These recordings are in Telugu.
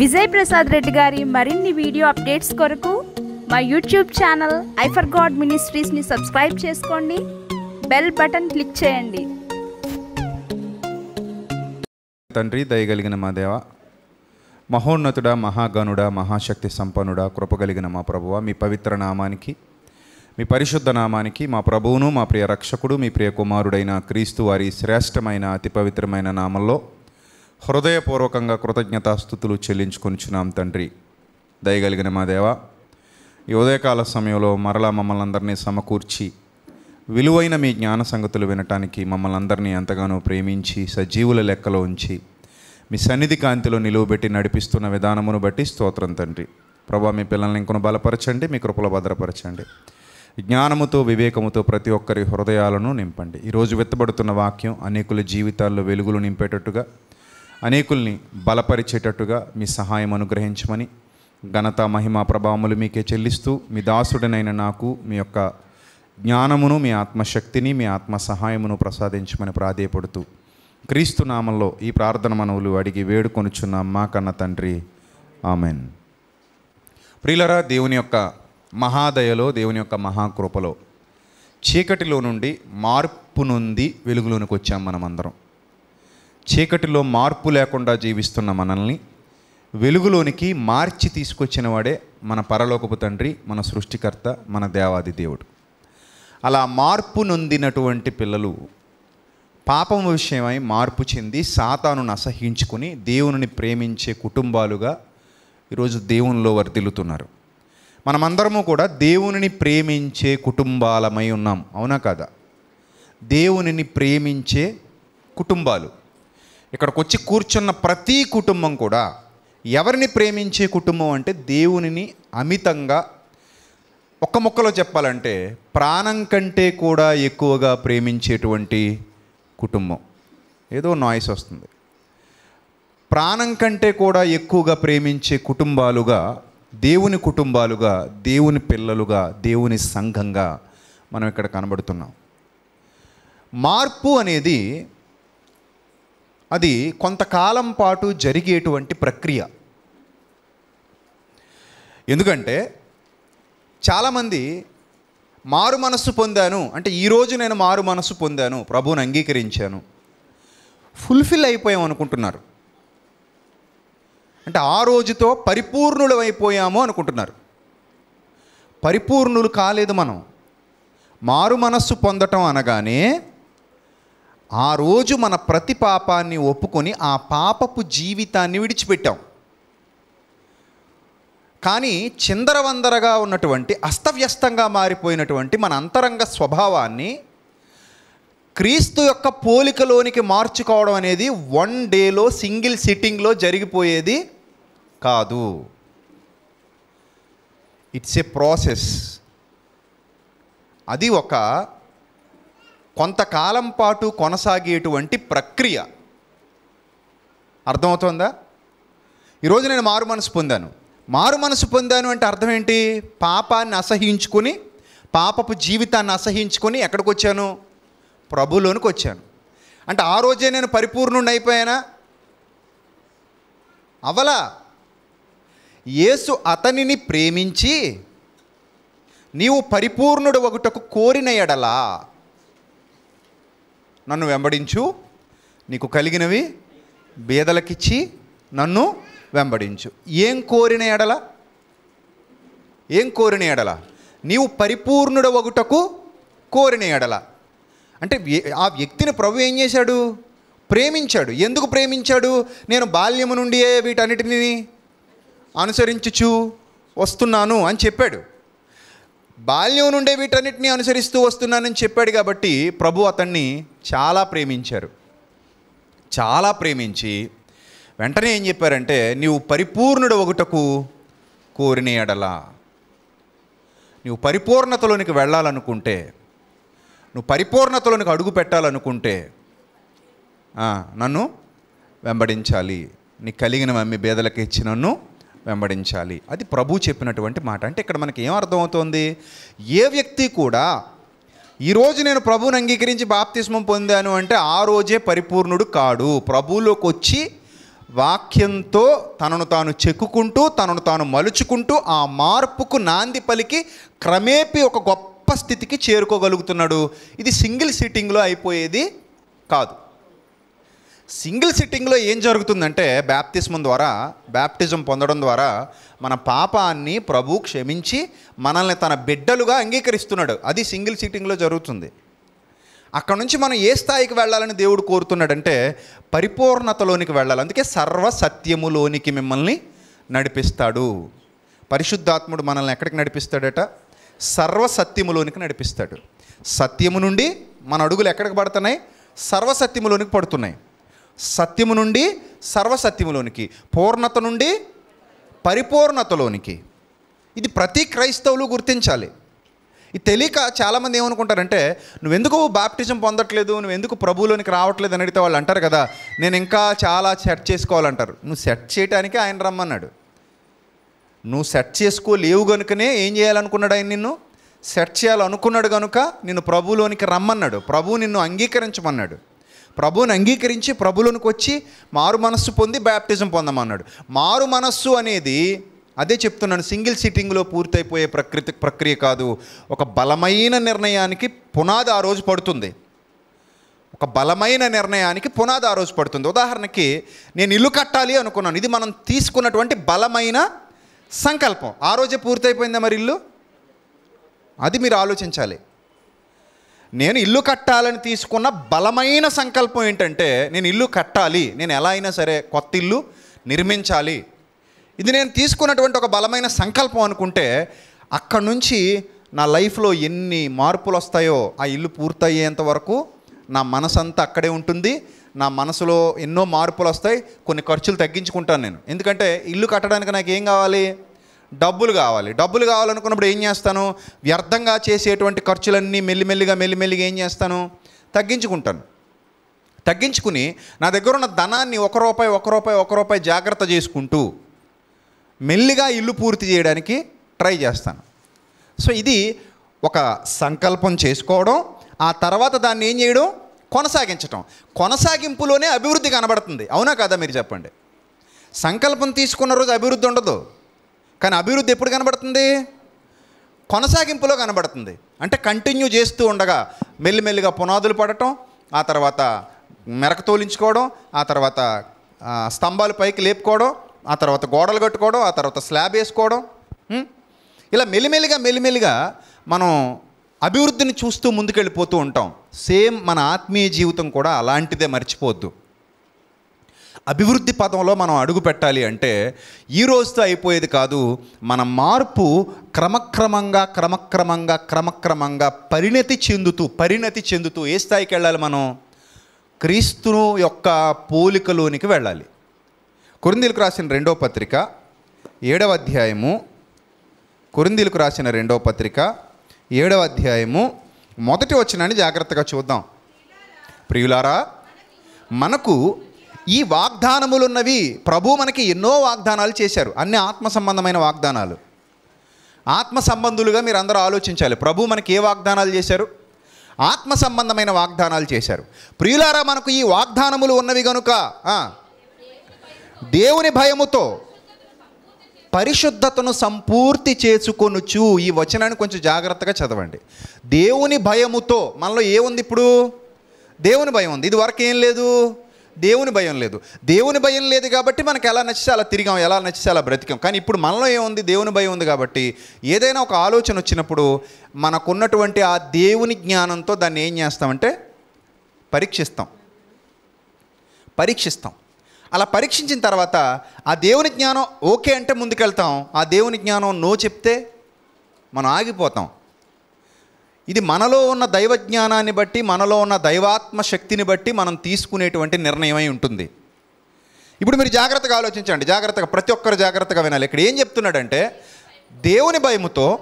విజయ్ ప్రసాద్ రెడ్డి గారి మరిన్ని వీడియో అప్డేట్స్ కొరకు మా YouTube channel I for God మినిస్ట్రీస్ని subscribe చేసుకోండి. బెల్ బటన్ క్లిక్ చేయండి. తండ్రి దయగలిగిన మా దేవ మహోన్నతుడ మహాగణుడ మహాశక్తి సంపన్నుడ కృపగలిగిన మా ప్రభువ మీ పవిత్ర నామానికి మీ పరిశుద్ధ నామానికి మా ప్రభువును మా ప్రియ రక్షకుడు మీ ప్రియ కుమారుడైన క్రీస్తు వారి శ్రేష్టమైన అతి పవిత్రమైన నామంలో హృదయపూర్వకంగా కృతజ్ఞతాస్థుతులు చెల్లించుకొనిచున్నాం తండ్రి. దయగలిగిన మా దేవ ఈ ఉదయకాల సమయంలో మరలా మమ్మల్ని అందరినీ సమకూర్చి విలువైన మీ జ్ఞాన సంగతులు వినటానికి మమ్మల్ని అందరినీ ఎంతగానో ప్రేమించి సజీవుల లెక్కలో ఉంచి మీ సన్నిధి కాంతిలో నిలువబెట్టి నడిపిస్తున్న విధానమును బట్టి స్తోత్రం తండ్రి. ప్రభా మీ పిల్లల్ని ఇంకొన బలపరచండి మీ కృపలో భద్రపరచండి. జ్ఞానముతో వివేకముతో ప్రతి ఒక్కరి హృదయాలను నింపండి. ఈరోజు వెత్తబడుతున్న వాక్యం అనేకుల జీవితాల్లో వెలుగులు నింపేటట్టుగా అనేకుల్ని బలపరిచేటట్టుగా మీ సహాయం అనుగ్రహించమని ఘనత మహిమ ప్రభావములు మీకే చెల్లిస్తూ మీ దాసుడనైన నాకు మీ యొక్క జ్ఞానమును మీ ఆత్మశక్తిని మీ ఆత్మ సహాయమును ప్రసాదించమని ప్రాధేయపడుతూ క్రీస్తు నామంలో ఈ ప్రార్థన మనవులు అడిగి వేడుకొనుచున్న మా కన్న తండ్రి. ఆమెన్. ప్రియులరా దేవుని యొక్క మహాదయలో దేవుని యొక్క మహాకృపలో చీకటిలో నుండి మార్పు నుండి వెలుగులోనికి వచ్చాం మనమందరం. చీకటిలో మార్పు లేకుండా జీవిస్తున్న మనల్ని వెలుగులోనికి మార్చి తీసుకొచ్చిన వాడే మన పరలోకపు తండ్రి మన సృష్టికర్త మన దేవాది దేవుడు. అలా మార్పు నొందినటువంటి పిల్లలు పాపం విషయమై మార్పు చెంది సాతాను అసహించుకుని దేవుని ప్రేమించే కుటుంబాలుగా ఈరోజు దేవునిలో వర్ధిల్లుతున్నారు. మనమందరము కూడా దేవునిని ప్రేమించే కుటుంబాలమై ఉన్నాం అవునా కదా? దేవునిని ప్రేమించే కుటుంబాలు. ఇక్కడికి వచ్చి కూర్చున్న ప్రతి కుటుంబం కూడా ఎవరిని ప్రేమించే కుటుంబం అంటే దేవునిని అమితంగా ఒక్క ముక్కలో చెప్పాలంటే ప్రాణం కంటే కూడా ఎక్కువగా ప్రేమించేటువంటి కుటుంబం. ఏదో నాయిస్ వస్తుంది. ప్రాణం కంటే కూడా ఎక్కువగా ప్రేమించే కుటుంబాలుగా దేవుని కుటుంబాలుగా దేవుని పిల్లలుగా దేవుని సంఘంగా మనం ఇక్కడ కనబడుతున్నాం. మార్పు అనేది అది కొంతకాలం పాటు జరిగేటువంటి ప్రక్రియ. ఎందుకంటే చాలామంది మారు మనస్సు పొందాను అంటే ఈరోజు నేను మారు మనస్సు పొందాను ప్రభువుని అంగీకరించాను ఫుల్ఫిల్ అయిపోయాం అనుకుంటున్నారు. అంటే ఆ రోజుతో పరిపూర్ణులు అయిపోయాము అనుకుంటున్నారు. పరిపూర్ణులు కాలేదు మనం. మారు మనస్సు పొందటం అనగానే ఆ రోజు మన ప్రతి పాపాన్ని ఒప్పుకొని ఆ పాపపు జీవితాన్ని విడిచిపెట్టాం. కానీ చిందరవందరగా ఉన్నటువంటి అస్తవ్యస్తంగా మారిపోయినటువంటి మన అంతరంగ స్వభావాన్ని క్రీస్తు యొక్క పోలికలోనికి మార్చుకోవడం అనేది వన్ డేలో సింగిల్ సిట్టింగ్లో జరిగిపోయేది కాదు. ఇట్స్ ఏ ప్రాసెస్ అది ఒక కొంతకాలం పాటు కొనసాగేటువంటి ప్రక్రియ. అర్థమవుతోందా? ఈరోజు నేను మారు మనసు పొందాను. మారు మనసు పొందాను అంటే అర్థం ఏంటి? పాపాన్ని అసహించుకుని పాపపు జీవితాన్ని అసహించుకొని ఎక్కడికి వచ్చాను? ప్రభులోనికి వచ్చాను. అంటే ఆ రోజే నేను పరిపూర్ణుడిని అయిపోయానా? అవలా? యేసు అతనిని ప్రేమించి నీవు పరిపూర్ణుడు ఒకటకు కోరిన ఎడలా నన్ను వెంబడించు. నీకు కలిగినవి బీదలకిచ్చి నన్ను వెంబడించు. ఏం కోరిన ఎడల? ఏం కోరిన ఎడల? నీవు పరిపూర్ణుడ ఒకటకు కోరిన ఎడల. అంటే ఆ వ్యక్తిని ప్రభు ఏం చేశాడు? ప్రేమించాడు. ఎందుకు ప్రేమించాడు? నేను బాల్యము నుండియే వీటన్నిటిని అనుసరించుచు వస్తున్నాను అని చెప్పాడు. బాల్యం నుండే వీటన్నిటిని అనుసరిస్తూ వస్తున్నానని చెప్పాడు కాబట్టి ప్రభు అతన్ని చాలా ప్రేమించారు. చాలా ప్రేమించి వెంటనే ఏం చెప్పారంటే నీవు పరిపూర్ణుడు ఒకటకు కోరిన ఎడలా నువ్వు పరిపూర్ణతలోనికి వెళ్ళాలనుకుంటే నువ్వు పరిపూర్ణతలోనికి అడుగు పెట్టాలనుకుంటే నన్ను వెంబడించాలి. నీకు కలిగిన మమ్మీ బేదలకు ఇచ్చి నన్ను వెంబడించాలి. అది ప్రభు చెప్పినటువంటి మాట. అంటే ఇక్కడ మనకి ఏం అర్థమవుతోంది? ఏ వ్యక్తి కూడా ఈరోజు నేను ప్రభువుని అంగీకరించి బాప్తిస్మం పొందాను అంటే ఆ రోజే పరిపూర్ణుడు కాడు. ప్రభువులోకి వచ్చి వాక్యంతో తనను తాను చెక్కుకుంటూ తనను తాను మలుచుకుంటూ ఆ మార్పుకు నాంది పలికి క్రమేపీ ఒక గొప్ప స్థితికి చేరుకోగలుగుతున్నాడు. ఇది సింగిల్ సిట్టింగ్లో అయిపోయేది కాదు. సింగిల్ సిట్టింగ్లో ఏం జరుగుతుందంటే బ్యాప్తిజం ద్వారా బ్యాప్టిజం పొందడం ద్వారా మన పాపాన్ని ప్రభు క్షమించి మనల్ని తన బిడ్డలుగా అంగీకరిస్తున్నాడు. అది సింగిల్ సిట్టింగ్లో జరుగుతుంది. అక్కడ నుంచి మనం ఏ స్థాయికి వెళ్ళాలని దేవుడు కోరుతున్నాడంటే పరిపూర్ణతలోనికి వెళ్ళాలి. అందుకే సర్వ సత్యములోనికి మిమ్మల్ని నడిపిస్తాడు. పరిశుద్ధాత్ముడు మనల్ని ఎక్కడికి నడిపిస్తాడట? సర్వ సత్యములోనికి నడిపిస్తాడు. సత్యము నుండి మన అడుగులు ఎక్కడికి పడుతున్నాయి? సర్వసత్యములోనికి పడుతున్నాయి. సత్యము నుండి సర్వసత్యములోనికి పూర్ణత నుండి పరిపూర్ణతలోనికి. ఇది ప్రతి క్రైస్తవులు గుర్తించాలి. ఇది తెలియక చాలామంది ఏమనుకుంటారంటే నువ్వెందుకు బాప్టిజం పొందట్లేదు? నువ్వెందుకు ప్రభువులోనికి రావట్లేదు? అని అడిగితే వాళ్ళు అంటారు కదా నేను ఇంకా చాలా సెట్ చేసుకోవాలంటారు. నువ్వు సెట్ చేయటానికి ఆయన రమ్మన్నాడు. నువ్వు సెట్ చేసుకోలేవు కనుకనే ఏం చేయాలనుకున్నాడు ఆయన నిన్ను? సెట్ చేయాలనుకున్నాడు కనుక నిన్ను ప్రభువులోనికి రమ్మన్నాడు. ప్రభువు నిన్ను అంగీకరించమన్నాడు. ప్రభువుని అంగీకరించి ప్రభులోనికి వచ్చి మారు మనస్సు పొంది బ్యాప్టిజం పొందమన్నాడు. మారు మనస్సు అనేది అదే చెప్తున్నాను సింగిల్ సిట్టింగ్లో పూర్తయిపోయే ప్రకృతి ప్రక్రియ కాదు. ఒక బలమైన నిర్ణయానికి పునాది ఆ రోజు పడుతుంది. ఒక బలమైన నిర్ణయానికి పునాది ఆ రోజు పడుతుంది. ఉదాహరణకి నేను ఇల్లు కట్టాలి అనుకున్నాను. ఇది మనం తీసుకున్నటువంటి బలమైన సంకల్పం. ఆ రోజే పూర్తయిపోయిందా మరి ఇల్లు? అది మీరు ఆలోచించాలి. నేను ఇల్లు కట్టాలని తీసుకున్న బలమైన సంకల్పం ఏంటంటే నేను ఇల్లు కట్టాలి నేను ఎలా అయినా సరే కొత్త ఇల్లు నిర్మించాలి. ఇది నేను తీసుకున్నటువంటి ఒక బలమైన సంకల్పం అనుకుంటే అక్కడి నుంచి నా లైఫ్లో ఎన్ని మార్పులు వస్తాయో ఆ ఇల్లు పూర్తయ్యేంత వరకు నా మనసు అంతా అక్కడే ఉంటుంది. నా మనసులో ఎన్నో మార్పులు వస్తాయి. కొన్ని ఖర్చులు తగ్గించుకుంటాను నేను. ఎందుకంటే ఇల్లు కట్టడానికి నాకు ఏం కావాలి? డబ్బులు కావాలి. డబ్బులు కావాలనుకున్నప్పుడు ఏం చేస్తాను? వ్యర్థంగా చేసేటువంటి ఖర్చులన్నీ మెల్లిమెల్లిగా మెల్లిమెల్లిగా ఏం చేస్తాను? తగ్గించుకుంటాను. తగ్గించుకుని నా దగ్గర ఉన్న ధనాన్ని ఒక రూపాయి ఒక రూపాయి ఒక రూపాయి జాగ్రత్త చేసుకుంటూ మెల్లిగా ఇల్లు పూర్తి చేయడానికి ట్రై చేస్తాను. సో ఇది ఒక సంకల్పం చేసుకోవడం ఆ తర్వాత దాన్ని ఏం చేయడం? కొనసాగించటం. కొనసాగింపులోనే అభివృద్ధి కనబడుతుంది. అవునా కదా మీరు చెప్పండి? సంకల్పం తీసుకున్న రోజు అభివృద్ధి ఉండదు. కానీ అభివృద్ధి ఎప్పుడు కనబడుతుంది? కొనసాగింపులో కనబడుతుంది. అంటే కంటిన్యూ చేస్తూ ఉండగా మెల్లిమెల్లిగా పునాదులు పడటం ఆ తర్వాత మెరక తోలించుకోవడం ఆ తర్వాత స్తంభాలు పైకి లేపుకోవడం ఆ తర్వాత గోడలు కట్టుకోవడం ఆ తర్వాత స్లాబ్ వేసుకోవడం ఇలా మెల్లిమెల్లిగా మెల్లిమెల్లిగా మనం అభివృద్ధిని చూస్తూ ముందుకెళ్ళిపోతూ ఉంటాం. సేమ్ మన ఆత్మీయ జీవితం కూడా అలాంటిదే మర్చిపోవద్దు. అభివృద్ధి పదంలో మనం అడుగు పెట్టాలి అంటే ఈ రోజుతో అయిపోయేది కాదు మన మార్పు క్రమక్రమంగా క్రమక్రమంగా క్రమక్రమంగా పరిణతి చెందుతూ పరిణతి చెందుతూ ఏ స్థాయికి వెళ్ళాలి మనం? క్రీస్తును యొక్క పోలికలోనికి వెళ్ళాలి. కొరిందీలకు రాసిన రెండో పత్రిక ఏడవ అధ్యాయము కొరిందీలకు రాసిన రెండవ పత్రిక ఏడవ అధ్యాయము మొదటి వచ్చినాన్ని జాగ్రత్తగా చూద్దాం. ప్రియులారా మనకు ఈ వాగ్దానములున్నవి ప్రభు మనకి ఎన్నో వాగ్దానాలు చేశారు. అన్ని ఆత్మ సంబంధమైన వాగ్దానాలు. ఆత్మ సంబంధులుగా మీరు అందరూ ఆలోచించాలి. ప్రభు మనకి ఏ వాగ్దానాలు చేశారు? ఆత్మ సంబంధమైన వాగ్దానాలు చేశారు. ప్రియులారా మనకు ఈ వాగ్దానములు ఉన్నవి గనుక దేవుని భయముతో పరిశుద్ధతను సంపూర్తి చేసుకొనుచు ఈ వచనాన్ని కొంచెం జాగ్రత్తగా చదవండి. దేవుని భయముతో మనలో ఏముంది ఇప్పుడు? దేవుని భయం ఉంది. ఇది వరకు ఏం లేదు. దేవుని భయం లేదు. దేవుని భయం లేదు కాబట్టి మనకు ఎలా నచ్చితే అలా తిరిగాం ఎలా నచ్చితే అలా బ్రతికాం. కానీ ఇప్పుడు మనలో ఏముంది? దేవుని భయం ఉంది కాబట్టి ఏదైనా ఒక ఆలోచన వచ్చినప్పుడు మనకున్నటువంటి ఆ దేవుని జ్ఞానంతో దాన్ని ఏం చేస్తామంటే పరీక్షిస్తాం. పరీక్షిస్తాం. అలా పరీక్షించిన తర్వాత ఆ దేవుని జ్ఞానం ఓకే అంటే ముందుకెళ్తాం. ఆ దేవుని జ్ఞానం నో చెప్తే మనం ఆగిపోతాం. ఇది మనలో ఉన్న దైవ జ్ఞానాన్ని బట్టి మనలో ఉన్న దైవాత్మ శక్తిని బట్టి మనం తీసుకునేటువంటి నిర్ణయమై ఉంటుంది. ఇప్పుడు మీరు జాగ్రత్తగా ఆలోచించండి. జాగ్రత్తగా ప్రతి ఒక్కరు జాగ్రత్తగా వినాలి. ఇక్కడ ఏం చెప్తున్నాడంటే దేవుని భయముతో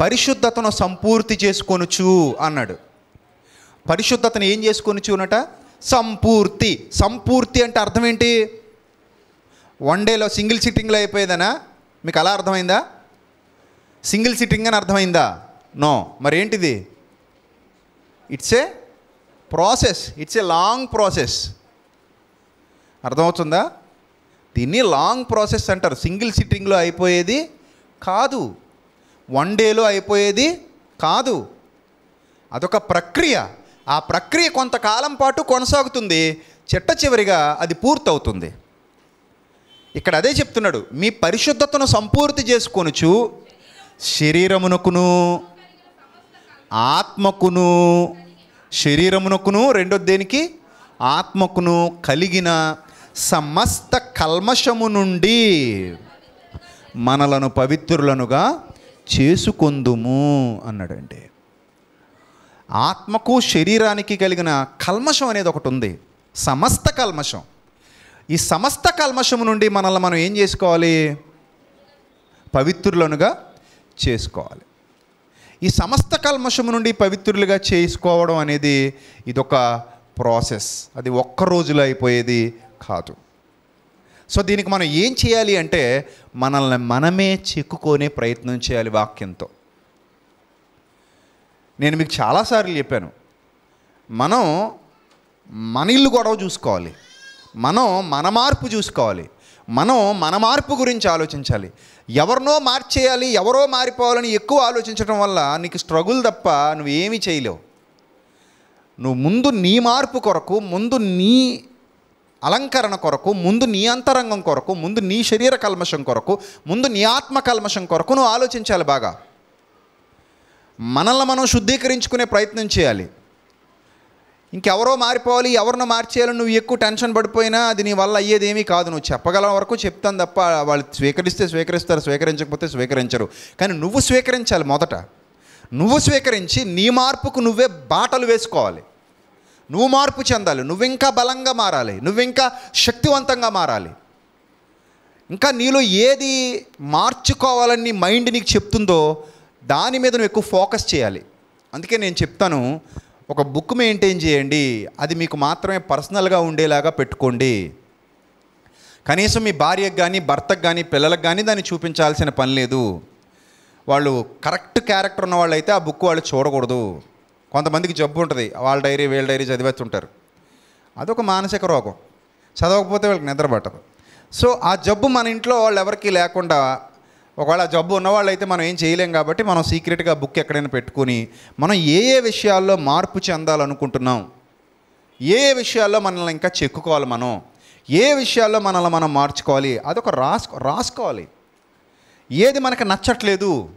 పరిశుద్ధతను సంపూర్తి చేసుకొనుచు అన్నాడు. పరిశుద్ధతను ఏం చేసుకొనుచు అనట సంపూర్తి. సంపూర్తి అంటే అర్థం ఏంటి? వన్ డేలో సింగిల్ సిట్టింగ్లో అయిపోయేదనా? మీకు అలా అర్థమైందా? సింగిల్ సిట్టింగ్ అని అర్థమైందా? నో మరి ఏంటిది it's a process it's a long process అర్థమవుతుందా? దీన్ని లాంగ్ ప్రాసెస్ అంటారు. సింగిల్ సిట్టింగ్లో అయిపోయేది కాదు. వన్ డేలో అయిపోయేది కాదు. అదొక ప్రక్రియ. ఆ ప్రక్రియ కొంతకాలం పాటు కొనసాగుతుంది. చిట్ట చివరిగా అది పూర్తవుతుంది. ఇక్కడ అదే చెప్తున్నాడు. మీ పరిశుద్ధతను సంపూర్తి చేసుకొనుచు శరీరమునకును ఆత్మకును శరీరమునకును రెండో దేనికి? ఆత్మకును కలిగిన సమస్త కల్మషము నుండి మనలను పవిత్రులనుగా చేసుకొందుము అన్నాడండి. ఆత్మకు శరీరానికి కలిగిన కల్మషం అనేది ఒకటి ఉంది. సమస్త కల్మషం. ఈ సమస్త కల్మషం నుండి మనల్ని మనం ఏం చేసుకోవాలి? పవిత్రులనుగా చేసుకోవాలి. ఈ సమస్త కల్మషము నుండి పవిత్రులుగా చేసుకోవడం అనేది ఇదొక ప్రాసెస్. అది ఒక్క రోజులో అయిపోయేది కాదు. సో దీనికి మనం ఏం చేయాలి అంటే మనల్ని మనమే చెక్కుకొనే ప్రయత్నం చేయాలి వాక్యంతో. నేను మీకు చాలాసార్లు చెప్పాను. మనం మన ఇల్లు గొడవ చూసుకోవాలి. మనం మన మార్పు చూసుకోవాలి. మనం మన మార్పు గురించి ఆలోచించాలి. ఎవరినో మార్చేయాలి ఎవరో మారిపోవాలని ఎక్కువ ఆలోచించడం వల్ల నీకు స్ట్రగుల్ తప్ప నువ్వు ఏమీ చేయలేవు. నువ్వు ముందు నీ మార్పు కొరకు ముందు నీ అలంకరణ కొరకు ముందు నీ అంతరంగం కొరకు ముందు నీ శరీర కల్మషం కొరకు ముందు నీ ఆత్మ కల్మషం కొరకు నువ్వు ఆలోచించాలి బాగా. మనల్ని మనం శుద్ధీకరించుకునే ప్రయత్నం చేయాలి. ఇంకెవరో మారిపోవాలి ఎవరినో మార్చేయాలని నువ్వు ఎక్కువ టెన్షన్ పడిపోయినా అది నీ వల్ల అయ్యేది ఏమీ కాదు. నువ్వు చెప్పగల వరకు చెప్తాను తప్ప వాళ్ళు స్వీకరిస్తే స్వీకరిస్తారు స్వీకరించకపోతే స్వీకరించరు. కానీ నువ్వు స్వీకరించాలి మొదట. నువ్వు స్వీకరించి నీ మార్పుకు నువ్వే బాటలు వేసుకోవాలి. నువ్వు మార్పు చెందాలి నువ్వు ఇంకా బలంగా మారాలి నువ్వు ఇంకా శక్తివంతంగా మారాలి. ఇంకా నీలో ఏది మార్చుకోవాలని నీ మైండ్ నీకు చెప్తుందో దాని మీద నువ్వు ఎక్కువ ఫోకస్ చేయాలి. అందుకే నేను చెప్తాను ఒక బుక్ మెయింటైన్ చేయండి. అది మీకు మాత్రమే పర్సనల్గా ఉండేలాగా పెట్టుకోండి. కనీసం మీ భార్యకు కానీ భర్తకు కానీ పిల్లలకు కానీ దాన్ని చూపించాల్సిన పని లేదు. వాళ్ళు కరెక్ట్ క్యారెక్టర్ ఉన్న వాళ్ళైతే ఆ బుక్ వాళ్ళు చూడకూడదు. కొంతమందికి జబ్బు ఉంటుంది. వాళ్ళ డైరీ వీళ్ళ డైరీ చదివేస్తుంటారు. అదొక మానసిక రోగం. చదవకపోతే వాళ్ళకి నిద్ర పట్టదు. సో ఆ జబ్బు మన ఇంట్లో వాళ్ళు ఎవరికీ లేకుండా ఒకవేళ జబ్బు ఉన్నవాళ్ళు అయితే మనం ఏం చేయలేం కాబట్టి మనం సీక్రెట్గా బుక్ ఎక్కడైనా పెట్టుకుని మనం ఏ ఏ విషయాల్లో మార్పు చెందాలనుకుంటున్నాం? ఏ ఏ విషయాల్లో మనల్ని ఇంకా చెక్కుకోవాలి మనం? ఏ విషయాల్లో మనల్ని మనం మార్చుకోవాలి? అదొక రాసుకో రాసుకోవాలి. ఏది మనకు నచ్చట్లేదు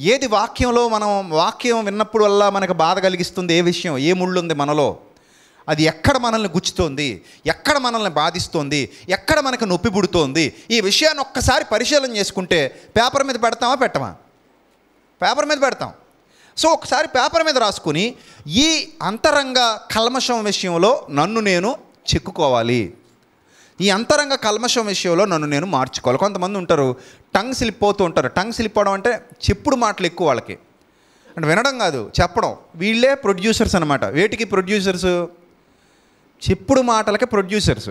ఏది వాక్యంలో మనం వాక్యం విన్నప్పుడు వల్ల మనకు బాధ కలిగిస్తుంది ఏ విషయం? ఏ ముళ్ళు ఉంది మనలో? అది ఎక్కడ మనల్ని గుచ్చుతోంది? ఎక్కడ మనల్ని బాధిస్తోంది? ఎక్కడ మనకు నొప్పి పుడుతోంది? ఈ విషయాన్ని ఒక్కసారి పరిశీలన చేసుకుంటే పేపర్ మీద పెడతామా పెట్టమా? పేపర్ మీద పెడతాం. సో ఒకసారి పేపర్ మీద రాసుకుని ఈ అంతరంగ కల్మషం విషయంలో నన్ను నేను చెక్కుకోవాలి. ఈ అంతరంగ కల్మషం విషయంలో నన్ను నేను మార్చుకోవాలి. కొంతమంది ఉంటారు టంగ్ స్లిప్ అవుతూ ఉంటారు. టంగ్ స్లిప్ అంటే చెప్పుడు మాటలు ఎక్కువ వాళ్ళకి. అంటే వినడం కాదు చెప్పడం. వీళ్ళే ప్రొడ్యూసర్స్ అనమాట వేటికి ప్రొడ్యూసర్స్? చెప్పుడు మాటలకి ప్రొడ్యూసర్స్.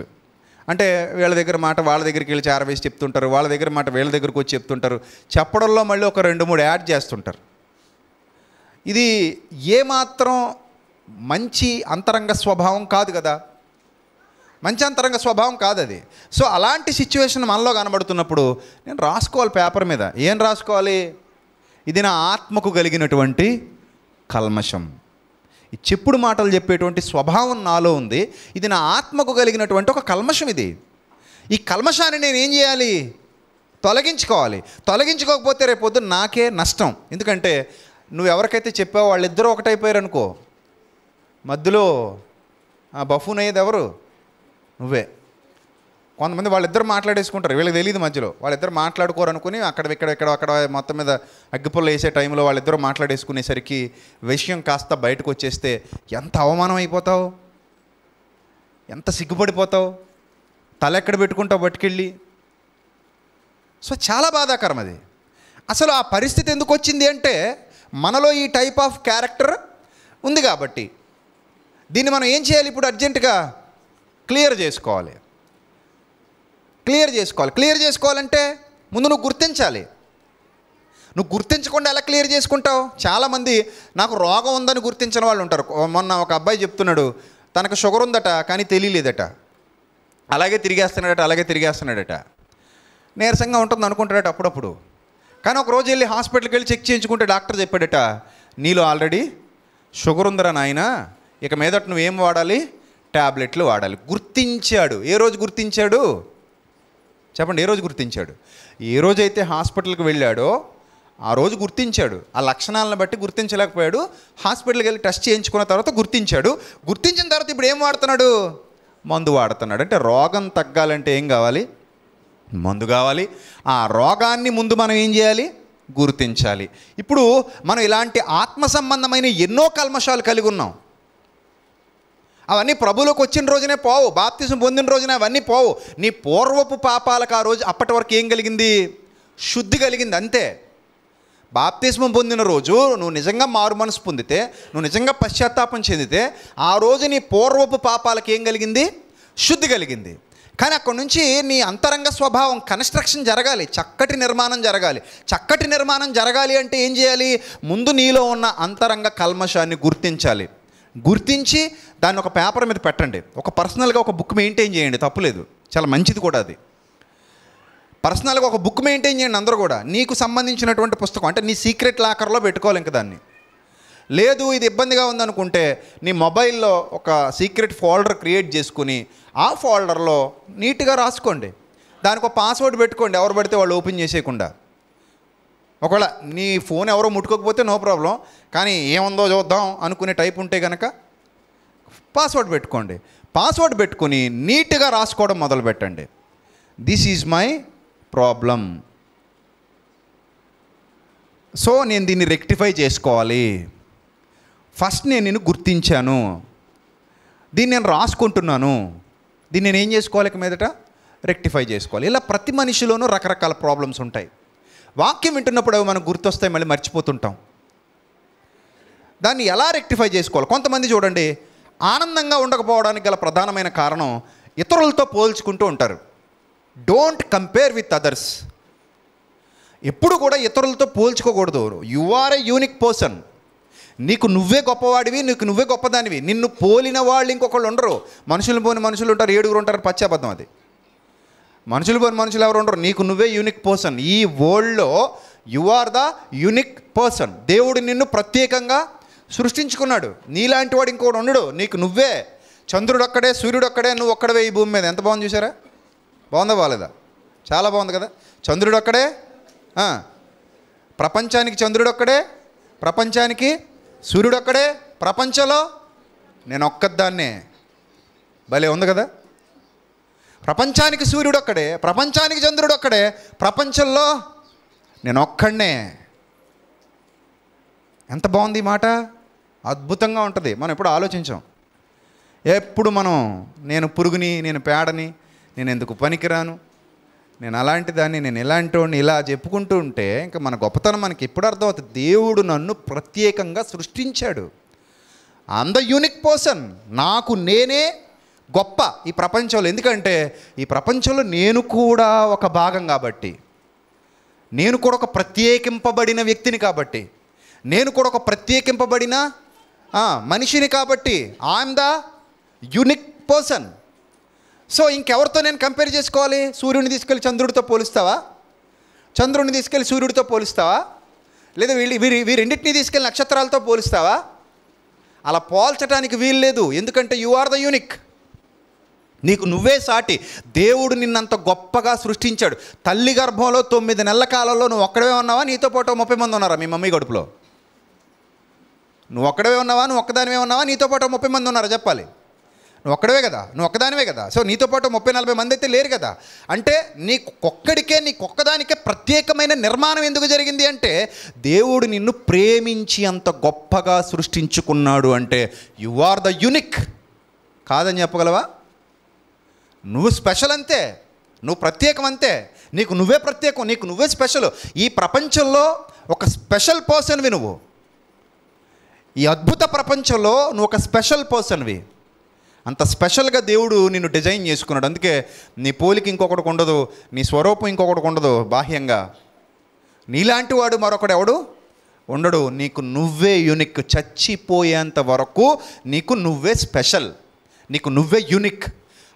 అంటే వీళ్ళ దగ్గర మాట వాళ్ళ దగ్గరికి వెళ్ళి చేరవేసి చెప్తుంటారు వాళ్ళ దగ్గర మాట వీళ్ళ దగ్గరకు వచ్చి చెప్తుంటారు. చెప్పడంలో మళ్ళీ ఒక రెండు మూడు యాడ్ చేస్తుంటారు. ఇది ఏమాత్రం మంచి అంతరంగ స్వభావం కాదు కదా. మంచి అంతరంగ స్వభావం కాదు అది. సో అలాంటి సిచ్యువేషన్ మనలో కనబడుతున్నప్పుడు నేను రాసుకోవాలి పేపర్ మీద. ఏం రాసుకోవాలి? ఇది నా ఆత్మకు కలిగినటువంటి కల్మషం. ఈ చెప్పుడు మాటలు చెప్పేటువంటి స్వభావం నాలో ఉంది. ఇది నా ఆత్మకు కలిగినటువంటి ఒక కల్మషం ఇది. ఈ కల్మషాన్ని నేను ఏం చేయాలి? తొలగించుకోవాలి. తొలగించుకోకపోతే రేపొద్దు నాకే నష్టం. ఎందుకంటే నువ్వు ఎవరికైతే చెప్పావో వాళ్ళిద్దరూ ఒకటైపోయారు అనుకో. మధ్యలో ఆ బఫూన్ అయ్యేది ఎవరు? నువ్వే. కొంతమంది వాళ్ళిద్దరు మాట్లాడేసుకుంటారు. వీళ్ళకి తెలియదు మధ్యలో. వాళ్ళిద్దరు మాట్లాడుకోరు అనుకుని అక్కడ ఇక్కడ ఇక్కడ అక్కడ మొత్తం మీద అగ్గిపుల్ల వేసే టైంలో వాళ్ళిద్దరూ మాట్లాడేసుకునేసరికి విషయం కాస్త బయటకు వచ్చేస్తే ఎంత అవమానం అయిపోతావు? ఎంత సిగ్గుపడిపోతావు? తల ఎక్కడ పెట్టుకుంటావు బట్టుకెళ్ళి సో చాలా బాధాకరం అది. అసలు ఆ పరిస్థితి ఎందుకు వచ్చింది అంటే మనలో ఈ టైప్ ఆఫ్ క్యారెక్టర్ ఉంది కాబట్టి. దీన్ని మనం ఏం చేయాలి ఇప్పుడు అర్జెంటుగా? క్లియర్ చేసుకోవాలి. క్లియర్ చేసుకోవాలి. క్లియర్ చేసుకోవాలంటే ముందు నువ్వు గుర్తించాలి. నువ్వు గుర్తించకుండా ఎలా క్లియర్ చేసుకుంటావు? చాలామంది నాకు రోగం ఉందని గుర్తించిన వాళ్ళు ఉంటారు. మొన్న ఒక అబ్బాయి చెప్తున్నాడు తనకు షుగర్ ఉందట కానీ తెలియలేదట. అలాగే తిరిగేస్తున్నాడట అలాగే తిరిగేస్తున్నాడట. నీరసంగా ఉంటుంది అనుకుంటాడట అప్పుడప్పుడు. కానీ ఒక రోజు వెళ్ళి హాస్పిటల్కి వెళ్ళి చెక్ చేయించుకుంటే డాక్టర్ చెప్పాడట నీలో ఆల్రెడీ షుగర్ ఉందిరా నాయన ఇక మీదట నువ్వేం వాడాలి? ట్యాబ్లెట్లు వాడాలి. గుర్తించాడు. ఏ రోజు గుర్తించాడు? చెప్పండి ఏ రోజు గుర్తించాడు? ఏ రోజైతే హాస్పిటల్కి వెళ్ళాడో ఆ రోజు గుర్తించాడు. ఆ లక్షణాలను బట్టి గుర్తించలేకపోయాడు. హాస్పిటల్కి వెళ్ళి టెస్ట్ చేయించుకున్న తర్వాత గుర్తించాడు. గుర్తించిన తర్వాత ఇప్పుడు ఏం వాడుతున్నాడు? మందు వాడుతున్నాడు. అంటే రోగం తగ్గాలంటే ఏం కావాలి? మందు కావాలి. ఆ రోగాన్ని ముందు మనం ఏం చేయాలి? గుర్తించాలి. ఇప్పుడు మనం ఇలాంటి ఆత్మ సంబంధమైన ఎన్నో కల్మషాలు కలిగి ఉన్నాం. అవన్నీ ప్రభులోకి వచ్చిన రోజునే పోవు. బాప్తిజం పొందిన రోజునే అవన్నీ పోవు. నీ పూర్వపు పాపాలకు ఆ రోజు అప్పటి వరకు ఏం కలిగింది? శుద్ధి కలిగింది అంతే. బాప్తిస్మం పొందిన రోజు నువ్వు నిజంగా మారు మనసు పొందితే నువ్వు నిజంగా పశ్చాత్తాపం చెందితే ఆ రోజు నీ పూర్వపు పాపాలకు ఏం కలిగింది? శుద్ధి కలిగింది. కానీ అక్కడి నుంచి నీ అంతరంగ స్వభావం కన్స్ట్రక్షన్ జరగాలి. చక్కటి నిర్మాణం జరగాలి. చక్కటి నిర్మాణం జరగాలి అంటే ఏం చేయాలి? ముందు నీలో ఉన్న అంతరంగ కల్మషాన్ని గుర్తించాలి. గుర్తించి దాన్ని ఒక పేపర్ మీద పెట్టండి. ఒక పర్సనల్గా ఒక బుక్ మెయింటైన్ చేయండి. తప్పులేదు. చాలా మంచిది కూడా అది. పర్సనల్గా ఒక బుక్ మెయింటైన్ చేయండి అందరూ కూడా. నీకు సంబంధించినటువంటి పుస్తకం అంటే నీ సీక్రెట్ లాకర్లో పెట్టుకోవాలి ఇంక దాన్ని. లేదు ఇది ఇబ్బందిగా ఉందనుకుంటే నీ మొబైల్లో ఒక సీక్రెట్ ఫోల్డర్ క్రియేట్ చేసుకుని ఆ ఫోల్డర్లో నీట్గా రాసుకోండి. దానికి ఒక పాస్వర్డ్ పెట్టుకోండి. ఎవరు పడితే వాళ్ళు ఓపెన్ చేసేయకుండా. ఒకవేళ నీ ఫోన్ ఎవరో ముట్టుకోకపోతే నో ప్రాబ్లం కానీ ఏముందో చూద్దాం అనుకునే టైప్ ఉంటే కనుక పాస్వర్డ్ పెట్టుకోండి. పాస్వర్డ్ పెట్టుకుని నీట్గా రాసుకోవడం మొదలు పెట్టండి this is my problem so నేను దీన్ని రెక్టిఫై చేసుకోవాలి. ఫస్ట్ నేను నేను గుర్తించాను. దీన్ని నేను రాసుకుంటున్నాను. దీన్ని నేను ఏం చేసుకోవాలి మీదట? రెక్టిఫై చేసుకోవాలి. ఇలా ప్రతి మనిషిలోనూ రకరకాల ప్రాబ్లమ్స్ ఉంటాయి. వాక్యం వింటున్నప్పుడు అవి మనకు గుర్తొస్తాయి మళ్ళీ మర్చిపోతుంటాం. దాన్ని ఎలా రెక్టిఫై చేసుకోవాలి? కొంతమంది చూడండి ఆనందంగా ఉండకపోవడానికి గల ప్రధానమైన కారణం ఇతరులతో పోల్చుకుంటూ ఉంటారు. డోంట్ కంపేర్ విత్ అదర్స్ ఎప్పుడు కూడా ఇతరులతో పోల్చుకోకూడదు you are a unique person నీకు నువ్వే గొప్పవాడివి నీకు నువ్వే గొప్పదానివి. నిన్ను పోలిన వాళ్ళు ఇంకొకళ్ళు ఉండరు. మనుషులు పోని మనుషులు ఉంటారు ఏడుగురు ఉంటారు పచ్చాబద్ధం అది. మనుషులు పోని మనుషులు ఎవరు ఉండరు. నీకు నువ్వే యూనిక్ పర్సన్ ఈ వరల్డ్లో you are the unique person దేవుడు నిన్ను ప్రత్యేకంగా సృష్టించుకున్నాడు. నీలాంటి వాడు ఇంకోటి ఉండడు. నీకు నువ్వే. చంద్రుడు ఒక్కడే సూర్యుడు ఒక్కడే నువ్వు ఒక్కడవే ఈ భూమి మీద. ఎంత బాగుంది చూసారా బాగుందా బాగాలేదా? చాలా బాగుంది కదా. చంద్రుడు ఒక్కడే ప్రపంచానికి చంద్రుడు ఒక్కడే ప్రపంచానికి సూర్యుడు ఒక్కడే ప్రపంచంలో నేను ఒక్కదాన్నే. భలే ఉంది కదా? ప్రపంచానికి సూర్యుడు ఒక్కడే ప్రపంచానికి చంద్రుడు ఒక్కడే ప్రపంచంలో నేను ఒక్కడనే ఎంత బాగుంది ఈ మాట? అద్భుతంగా ఉంటుంది. మనం ఎప్పుడు ఆలోచించాం. ఎప్పుడు మనం నేను పురుగుని నేను పేడని నేను ఎందుకు పనికిరాను? నేను అలాంటి దాన్ని నేను ఇలాంటి వాడిని ఇలా చెప్పుకుంటూ ఉంటే ఇంకా మన గొప్పతనం మనకి ఎప్పుడు అర్థమవుతుంది. దేవుడు నన్ను ప్రత్యేకంగా సృష్టించాడు. అంద ద యూనిక్ పర్సన్ నాకు నేనే గొప్ప ఈ ప్రపంచంలో. ఎందుకంటే ఈ ప్రపంచంలో నేను కూడా ఒక భాగం కాబట్టి నేను కూడా ఒక ప్రత్యేకింపబడిన వ్యక్తిని కాబట్టి నేను కూడా ఒక ప్రత్యేకింపబడిన మనిషిని కాబట్టి I'm the unique person so ఇంకెవరితో నేను కంపేర్ చేసుకోవాలి? సూర్యుడిని తీసుకెళ్ళి చంద్రుడితో పోలుస్తావా? చంద్రుడిని తీసుకెళ్ళి సూర్యుడితో పోలుస్తావా? లేదా వీళ్ళు వీరి వీరింటిని తీసుకెళ్ళి నక్షత్రాలతో పోలుస్తావా? అలా పోల్చడానికి వీలు లేదు. ఎందుకంటే యు ఆర్ ద యూనిక్ నీకు నువ్వే సాటి. దేవుడు నిన్నంత గొప్పగా సృష్టించాడు. తల్లి గర్భంలో తొమ్మిది నెలల కాలంలో నువ్వు ఒక్కడవే ఉన్నావా? నీతో పాటు ముప్పై మంది ఉన్నారా మీ మమ్మీ గడుపులో? నువ్వు ఒక్కడవే ఉన్నావా? నువ్వు ఒక్కదానివే ఉన్నావా? నీతో పాటు ముప్పై మంది ఉన్నారా? చెప్పాలి. నువ్వు ఒక్కడవే కదా? నువ్వు ఒక్కదానివే కదా? సో నీతో పాటు ముప్పై నలభై మంది అయితే లేరు కదా? అంటే నీకొక్కడికే నీకొక్కదానికే ప్రత్యేకమైన నిర్మాణం ఎందుకు జరిగింది అంటే దేవుడు నిన్ను ప్రేమించి అంత గొప్పగా సృష్టించుకున్నాడు అంటే యు ఆర్ ద యునిక్ కాదని చెప్పగలవా? నువ్వు స్పెషల్ అంతే. నువ్వు ప్రత్యేకం అంతే నీకు నువ్వే ప్రత్యేకం నీకు నువ్వే స్పెషల్ ఈ ప్రపంచంలో ఒక స్పెషల్ పర్సన్వి నువ్వు. ఈ అద్భుత ప్రపంచంలో నువ్వు ఒక స్పెషల్ పర్సన్వి అంత స్పెషల్గా దేవుడు నిన్ను డిజైన్ చేసుకున్నాడు. అందుకే నీ పోలిక ఇంకొకటికి ఉండదు నీ స్వరూపం ఇంకొకటికి ఉండదు బాహ్యంగా. నీలాంటి వాడు మరొకడు ఎవడు? ఉండడు. నీకు నువ్వే యూనిక్ చచ్చిపోయేంత వరకు నీకు నువ్వే స్పెషల్ నీకు నువ్వే యునిక్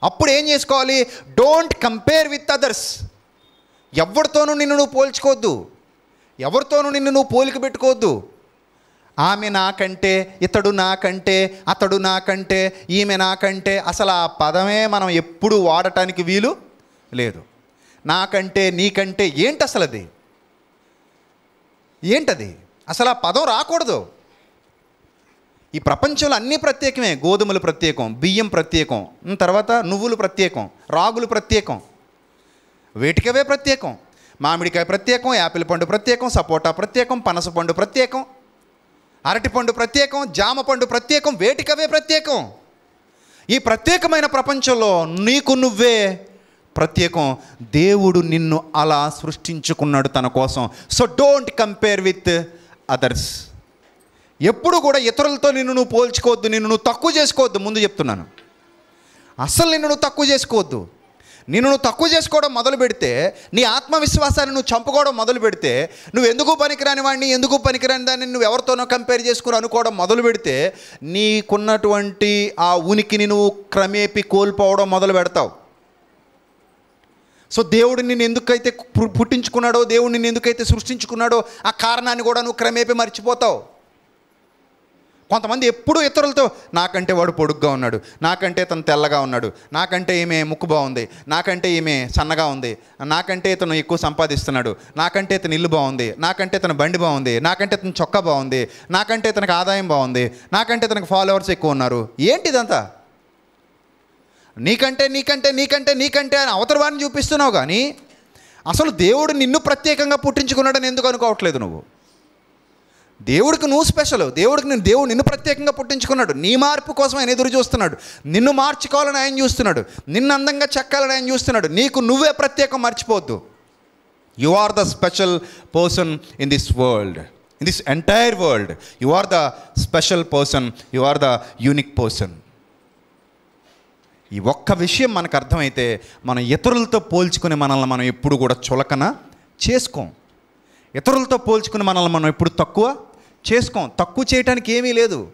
అప్పుడు ఏం చేసుకోవాలి? డోంట్ కంపేర్ విత్ అదర్స్ ఎవరితోనూ నిన్ను నువ్వు పోల్చుకోవద్దు. ఎవరితోనూ నిన్ను నువ్వు పోలిక పెట్టుకోవద్దు. ఆమె నాకంటే ఇతడు నాకంటే అతడు నాకంటే ఈమె నాకంటే అసలు ఆ పదమే మనం ఎప్పుడు వాడటానికి వీలు లేదు. నాకంటే నీకంటే ఏంటి అసలు అది ఏంటది? అసలు ఆ పదం రాకూడదు. ఈ ప్రపంచంలో అన్నీ ప్రత్యేకమే. గోధుమలు ప్రత్యేకం బియ్యం ప్రత్యేకం తర్వాత నువ్వులు ప్రత్యేకం రాగులు ప్రత్యేకం. వేటికవే ప్రత్యేకం. మామిడికాయ ప్రత్యేకం యాపిల్ పండు ప్రత్యేకం సపోటా ప్రత్యేకం పనస పండు ప్రత్యేకం అరటిపండు ప్రత్యేకం జామ పండు ప్రత్యేకం వేటికవే ప్రత్యేకం. ఈ ప్రత్యేకమైన ప్రపంచంలో నీకు నువ్వే ప్రత్యేకం. దేవుడు నిన్ను అలా సృష్టించుకున్నాడు తన కోసం. So don't compare with others ఎప్పుడు కూడా ఇతరులతో నిన్ను నువ్వు పోల్చుకోవద్దు నిన్ను నువ్వు తక్కువ చేసుకోవద్దు ముందు చెప్తున్నాను. అస్సలు నిన్ను నువ్వు తక్కువ చేసుకోవద్దు. నిన్ను నువ్వు తక్కువ చేసుకోవడం మొదలు పెడితే నీ ఆత్మవిశ్వాసాన్ని నువ్వు చంపుకోవడం మొదలు పెడితే నువ్వు ఎందుకు పనికిరాని వాడిని ఎందుకు పనికిరాని దాన్ని నువ్వు ఎవరితోనో కంపేర్ చేసుకుని అనుకోవడం మొదలు పెడితే నీకున్నటువంటి ఆ ఉనికిని నువ్వు క్రమేపి కోల్పోవడం మొదలు పెడతావు. సో దేవుడు నిన్ను ఎందుకైతే పు- పుట్టించుకున్నాడో దేవుడు నిన్ను ఎందుకైతే సృష్టించుకున్నాడో ఆ కారణాన్ని కూడా నువ్వు క్రమేపీ మర్చిపోతావు. కొంతమంది ఎప్పుడూ ఇతరులతో నాకంటే వాడు పొడుగ్గా ఉన్నాడు నాకంటే ఇతను తెల్లగా ఉన్నాడు నాకంటే ఈమె ముక్కు బాగుంది నాకంటే ఈమె సన్నగా ఉంది నాకంటే ఇతను ఎక్కువ సంపాదిస్తున్నాడు నాకంటే ఇతను ఇల్లు బాగుంది నాకంటే ఇతను బండి బాగుంది నాకంటే ఇతను చొక్కా బాగుంది నాకంటే ఇతనికి ఆదాయం బాగుంది నాకంటే ఇతనికి ఫాలోవర్స్ ఎక్కువ ఉన్నారు. ఏంటి ఇదంతా నీకంటే నీకంటే నీకంటే నీకంటే అని అవతల వారిని చూపిస్తున్నావు కానీ అసలు దేవుడు నిన్ను ప్రత్యేకంగా పుట్టించుకున్నాడని ఎందుకు అనుకోవట్లేదు నువ్వు? దేవుడికి నువ్వు స్పెషల్ దేవుడికి నేను దేవుడు నిన్ను ప్రత్యేకంగా పుట్టించుకున్నాడు. నీ మార్పు కోసం ఆయన ఎదురు చూస్తున్నాడు. నిన్ను మార్చుకోవాలని ఆయన చూస్తున్నాడు. నిన్ను అందంగా చెక్కాలని ఆయన చూస్తున్నాడు. నీకు నువ్వే ప్రత్యేకం మర్చిపోవద్దు. You are the special person in this world in this entire world you are the special person you are the unique person ఈ ఒక్క విషయం మనకు అర్థమైతే మనం ఇతరులతో పోల్చుకుని మనల్ని మనం ఎప్పుడు కూడా చులకన చేసుకోం. ఇతరులతో పోల్చుకుని మనల్ని మనం ఎప్పుడు తక్కువ చేసుకోం. తక్కువ చేయటానికి ఏమీ లేదు.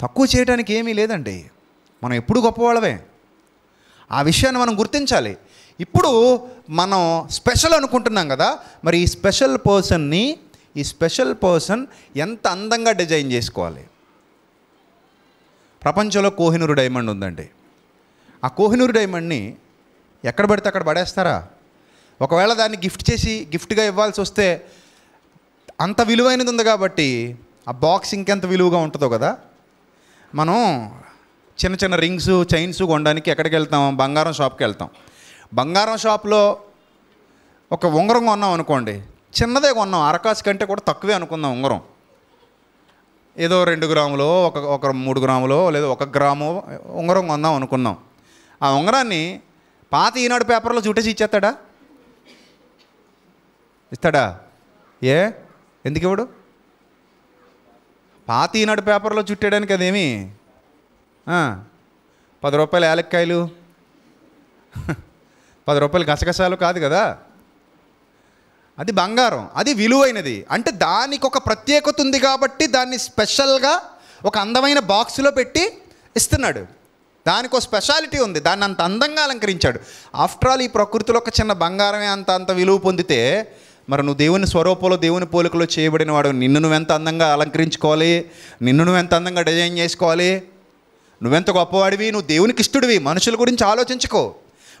తక్కువ చేయటానికి ఏమీ లేదండి. మనం ఎప్పుడు గొప్పవాళ్ళమే. ఆ విషయాన్ని మనం గుర్తించాలి. ఇప్పుడు మనం స్పెషల్ అనుకుంటున్నాం కదా మరి ఈ స్పెషల్ పర్సన్ని ఈ స్పెషల్ పర్సన్ ఎంత అందంగా డిజైన్ చేసుకోవాలి? ప్రపంచంలో కోహినూరు డైమండ్ ఉందండి. ఆ కోహినూరు డైమండ్ని ఎక్కడ పడితే అక్కడ పడేస్తారా? ఒకవేళ దాన్ని గిఫ్ట్ చేసి గిఫ్ట్గా ఇవ్వాల్సి వస్తే అంత విలువైనది ఉంది కాబట్టి ఆ బాక్స్ ఇంకెంత విలువగా ఉంటుందో కదా. మనం చిన్న చిన్న రింగ్స్ చైన్స్ కొనడానికి ఎక్కడికి వెళ్తాం? బంగారం షాప్కి వెళ్తాం. బంగారం షాప్లో ఒక ఉంగరం కొన్నాం అనుకోండి. చిన్నదే కొన్నాం. అరకాసు కంటే కూడా తక్కువే అనుకుందాం ఉంగరం. ఏదో రెండు గ్రాములో ఒక ఒక మూడు గ్రాములో లేదా ఒక గ్రాము ఉంగరం కొందాం అనుకున్నాం ఆ ఉంగరాన్ని పాత ఈనాడు పేపర్లో చుట్టేసి ఇచ్చేస్తాడా? ఇస్తాడా? ఏ? ఎందుకు ఇవ్వడు? పాత ఈనాడు పేపర్లో చుట్టేయడానికి అదేమి? పది రూపాయలు యాలక్కాయలు. పది రూపాయలు గసగసాలు కాదు కదా? అది బంగారం అది విలువైనది. అంటే దానికి ఒక ప్రత్యేకత ఉంది కాబట్టి దాన్ని స్పెషల్గా ఒక అందమైన బాక్సులో పెట్టి ఇస్తున్నాడు. దానికి ఒక స్పెషాలిటీ ఉంది. దాన్ని అంత అందంగా అలంకరించాడు. ఆఫ్టర్ ఆల్ ఈ ప్రకృతిలో ఒక చిన్న బంగారమే అంత అంత విలువ పొందితే మరి నువ్వు దేవుని స్వరూపంలో దేవుని పోలికలో చేయబడిన వాడు నిన్ను నువ్వెంత అందంగా అలంకరించుకోవాలి? నిన్ను నువ్వెంత అందంగా డిజైన్ చేసుకోవాలి? నువ్వెంత గొప్పవాడివి? నువ్వు దేవునికి ఇష్టడివి. మనుషుల గురించి ఆలోచించుకో.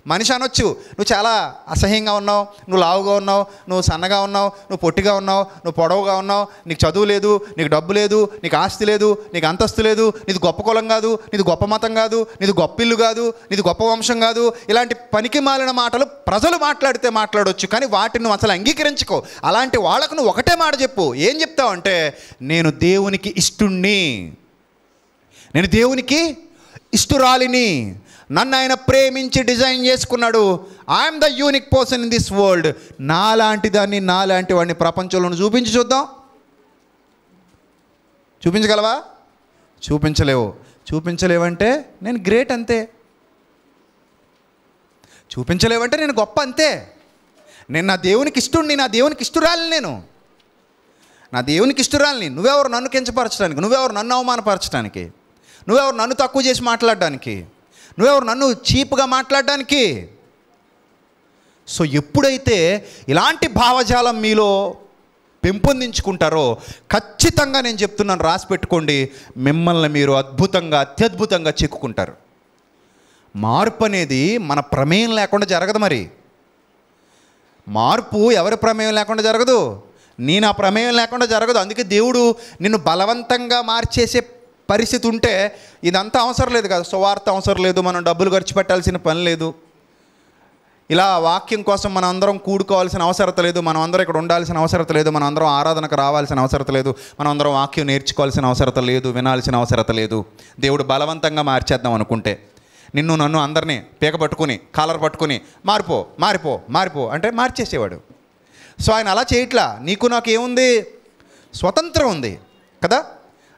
మనిషి అనొచ్చు. నువ్వు చాలా అసహ్యంగా ఉన్నావు నువ్వు లావుగా ఉన్నావు నువ్వు సన్నగా ఉన్నావు నువ్వు పొట్టిగా ఉన్నావు నువ్వు పొడవుగా ఉన్నావు నీకు చదువు లేదు నీకు డబ్బు లేదు నీకు ఆస్తి లేదు నీకు అంతస్తు లేదు నీది గొప్ప కులం కాదు నీది గొప్ప మతం కాదు నీది గొప్ప ఇల్లు కాదు నీది గొప్ప వంశం కాదు. ఇలాంటి పనికి మాలిన మాటలు ప్రజలు మాట్లాడితే మాట్లాడొచ్చు కానీ వాటిని నువ్వు అసలు అంగీకరించుకో. అలాంటి వాళ్ళకు నువ్వు ఒకటే మాట చెప్పు. ఏం చెప్తావు అంటే నేను దేవునికి ఇష్టుణ్ణి. నేను దేవునికి ఇష్టురాలిని. నన్ను ఆయన ప్రేమించి డిజైన్ చేసుకున్నాడు. I'm the unique person in this world నాలాంటి దాన్ని నాలాంటి వాడిని ప్రపంచంలో చూపించి చూద్దాం. చూపించగలవా? చూపించలేవు. చూపించలేవంటే నేను గ్రేట్ అంతే. చూపించలేవంటే నేను గొప్ప అంతే. నేను నా దేవునికి ఇష్టుడిని నా దేవునికి ఇష్టరాలి నేను. నా దేవునికి ఇష్టరాలని. నువ్వెవరు నన్ను కించపరచడానికి? నువ్వెవరు నన్ను అవమానపరచడానికి? నువ్వెవరు నన్ను తక్కువ చేసి మాట్లాడడానికి? నువ్వెవరు? నన్ను చీప్గా మాట్లాడడానికి. సో ఎప్పుడైతే ఇలాంటి భావజాలం మీలో పెంపొందించుకుంటారో ఖచ్చితంగా నేను చెప్తున్నాను రాసి పెట్టుకోండి మిమ్మల్ని మీరు అద్భుతంగా అత్యద్భుతంగా చిక్కుకుంటారు. మార్పు అనేది మన ప్రమేయం లేకుండా జరగదు మరి. మార్పు ఎవరి ప్రమేయం లేకుండా జరగదు? నీ నా ప్రమేయం లేకుండా జరగదు. అందుకే దేవుడు నిన్ను బలవంతంగా మార్చేసే పరిస్థితి ఉంటే ఇదంతా అవసరం లేదు కదా. సువార్త అవసరం లేదు మనం డబ్బులు ఖర్చు పెట్టాల్సిన పని లేదు. ఇలా వాక్యం కోసం మనం అందరం కూడుకోవాల్సిన అవసరత లేదు మనం అందరం ఇక్కడ ఉండాల్సిన అవసరత లేదు మనం అందరం ఆరాధనకు రావాల్సిన అవసరత లేదు మనం అందరం వాక్యం నేర్చుకోవాల్సిన అవసరత లేదు వినాల్సిన అవసరత లేదు. దేవుడు బలవంతంగా మార్చేద్దాం అనుకుంటే నిన్ను నన్ను అందరినీ పీక పట్టుకుని కాలర్ పట్టుకుని మారిపో మారిపో మారిపో అంటే మార్చేసేవాడు. సో ఆయన అలా చేయట్లా. నీకు నాకు ఏముంది? స్వతంత్రం ఉంది కదా?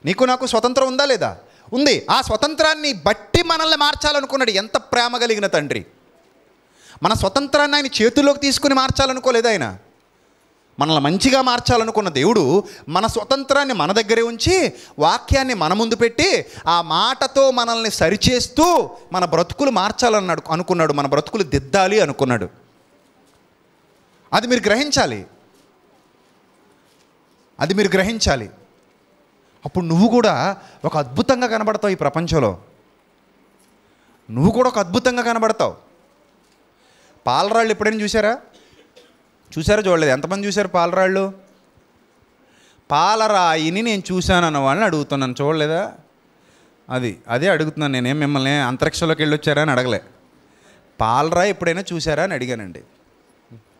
నీకు నాకు స్వతంత్రం ఉందా లేదా? ఉంది. ఆ స్వతంత్రాన్ని బట్టి మనల్ని మార్చాలనుకున్నాడు. ఎంత ప్రేమ కలిగిన తండ్రి. మన స్వతంత్రాన్ని ఆయన చేతుల్లోకి తీసుకుని మార్చాలనుకోలేదు ఆయన? మనల్ని మంచిగా మార్చాలనుకున్న దేవుడు మన స్వతంత్రాన్ని మన దగ్గరే ఉంచి వాక్యాన్ని మన ముందు పెట్టి ఆ మాటతో మనల్ని సరిచేస్తూ మన బ్రతుకులు మార్చాలన్నాడు అనుకున్నాడు. మన బ్రతుకులు దిద్దాలి అనుకున్నాడు. అది మీరు గ్రహించాలి. అది మీరు గ్రహించాలి. అప్పుడు నువ్వు కూడా ఒక అద్భుతంగా కనబడతావు ఈ ప్రపంచంలో. నువ్వు కూడా ఒక అద్భుతంగా కనబడతావు. పాలరాళ్ళు ఎప్పుడైనా చూసారా చూసారా చూడలేదు. ఎంతమంది చూశారు పాలరాళ్ళు? పాలరాయిని నేను చూశాను అన్న వాళ్ళని అడుగుతున్నాను. చూడలేదా? అది అదే అడుగుతున్నాను నేనేం మిమ్మల్ని అంతరిక్షంలోకి వెళ్ళి వచ్చారా అని అడగలే. పాలరాయి ఎప్పుడైనా చూసారా అని అడిగానండి.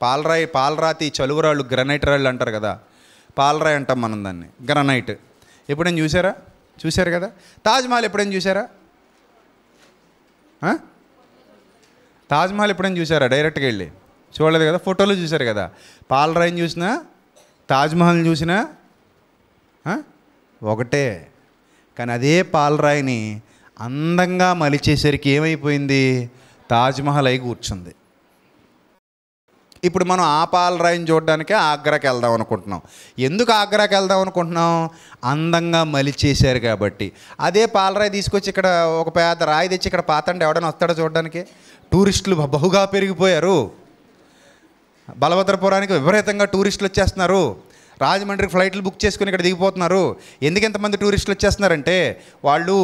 పాలరాయి పాలరాతి చలువరాళ్ళు గ్రనైట్ రాళ్ళు అంటారు కదా. పాలరాయి అంటాం మనం దాన్ని. గ్రనైట్. ఎప్పుడైనా చూసారా చూశారు కదా? తాజ్మహల్ ఎప్పుడైనా చూసారా తాజ్మహల్ ఎప్పుడైనా చూసారా డైరెక్ట్గా వెళ్ళి. చూడలేదు కదా? ఫోటోలు చూశారు కదా? పాలరాయిని చూసినా తాజ్మహల్ని చూసినా ఒకటే. కానీ అదే పాలరాయిని అందంగా మలిచేసరికి ఏమైపోయింది? తాజ్మహల్ అయి కూర్చుంది. ఇప్పుడు మనం ఆ పాలరాయిని చూడడానికే ఆగ్రాకి వెళ్దాం అనుకుంటున్నాం. ఎందుకు ఆగ్రాకి వెళ్దాం అనుకుంటున్నాం? అందంగా మలిచేశారు కాబట్టి. అదే పాలరాయి తీసుకొచ్చి ఇక్కడ ఒక పేద రాయి తెచ్చి ఇక్కడ పాతండి ఎవడైనా వస్తాడో చూడడానికి? టూరిస్టులు బహుగా పెరిగిపోయారు. బలభద్రపురానికి విపరీతంగా టూరిస్టులు వచ్చేస్తున్నారు. రాజమండ్రికి ఫ్లైట్లు బుక్ చేసుకుని ఇక్కడ దిగిపోతున్నారు. ఎందుకు ఎంతమంది టూరిస్టులు వచ్చేస్తున్నారంటే వాళ్ళు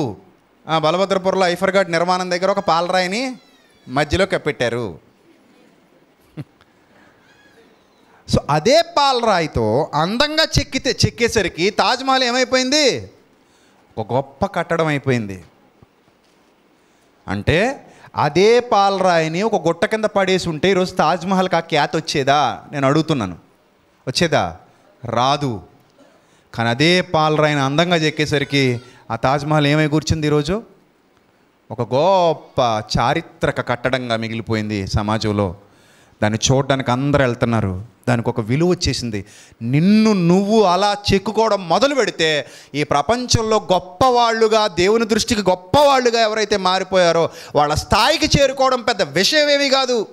బలభద్రపురంలో ఐఫర్ఘాట్ నిర్మాణం దగ్గర ఒక పాలరాయిని మధ్యలో కప్పెట్టారు. సో అదే పాలరాయితో అందంగా చెక్కితే చెక్కేసరికి తాజ్మహల్ ఏమైపోయింది? ఒక గొప్ప కట్టడం అయిపోయింది. అంటే అదే పాలరాయిని ఒక గుట్ట కింద పడేసి ఉంటే ఈరోజు తాజ్మహల్కి ఆ ఖ్యాతి వచ్చేదా? నేను అడుగుతున్నాను. వచ్చేదా? రాదు. కానీ అదే పాలరాయిని అందంగా చెక్కేసరికి ఆ తాజ్మహల్ ఏమై కూర్చుంది ఈరోజు? ఒక గొప్ప చారిత్రక కట్టడంగా మిగిలిపోయింది సమాజంలో. దాన్ని చూడడానికి అందరూ వెళ్తున్నారు. దానికి ఒక విలువ వచ్చేసింది. నిన్ను నువ్వు అలా చెక్కుకోవడం మొదలు పెడితే ఈ ప్రపంచంలో గొప్పవాళ్ళుగా దేవుని దృష్టికి గొప్పవాళ్ళుగా ఎవరైతే మారిపోయారో వాళ్ళ స్థాయికి చేరుకోవడం పెద్ద విషయం ఏమీ కాదు.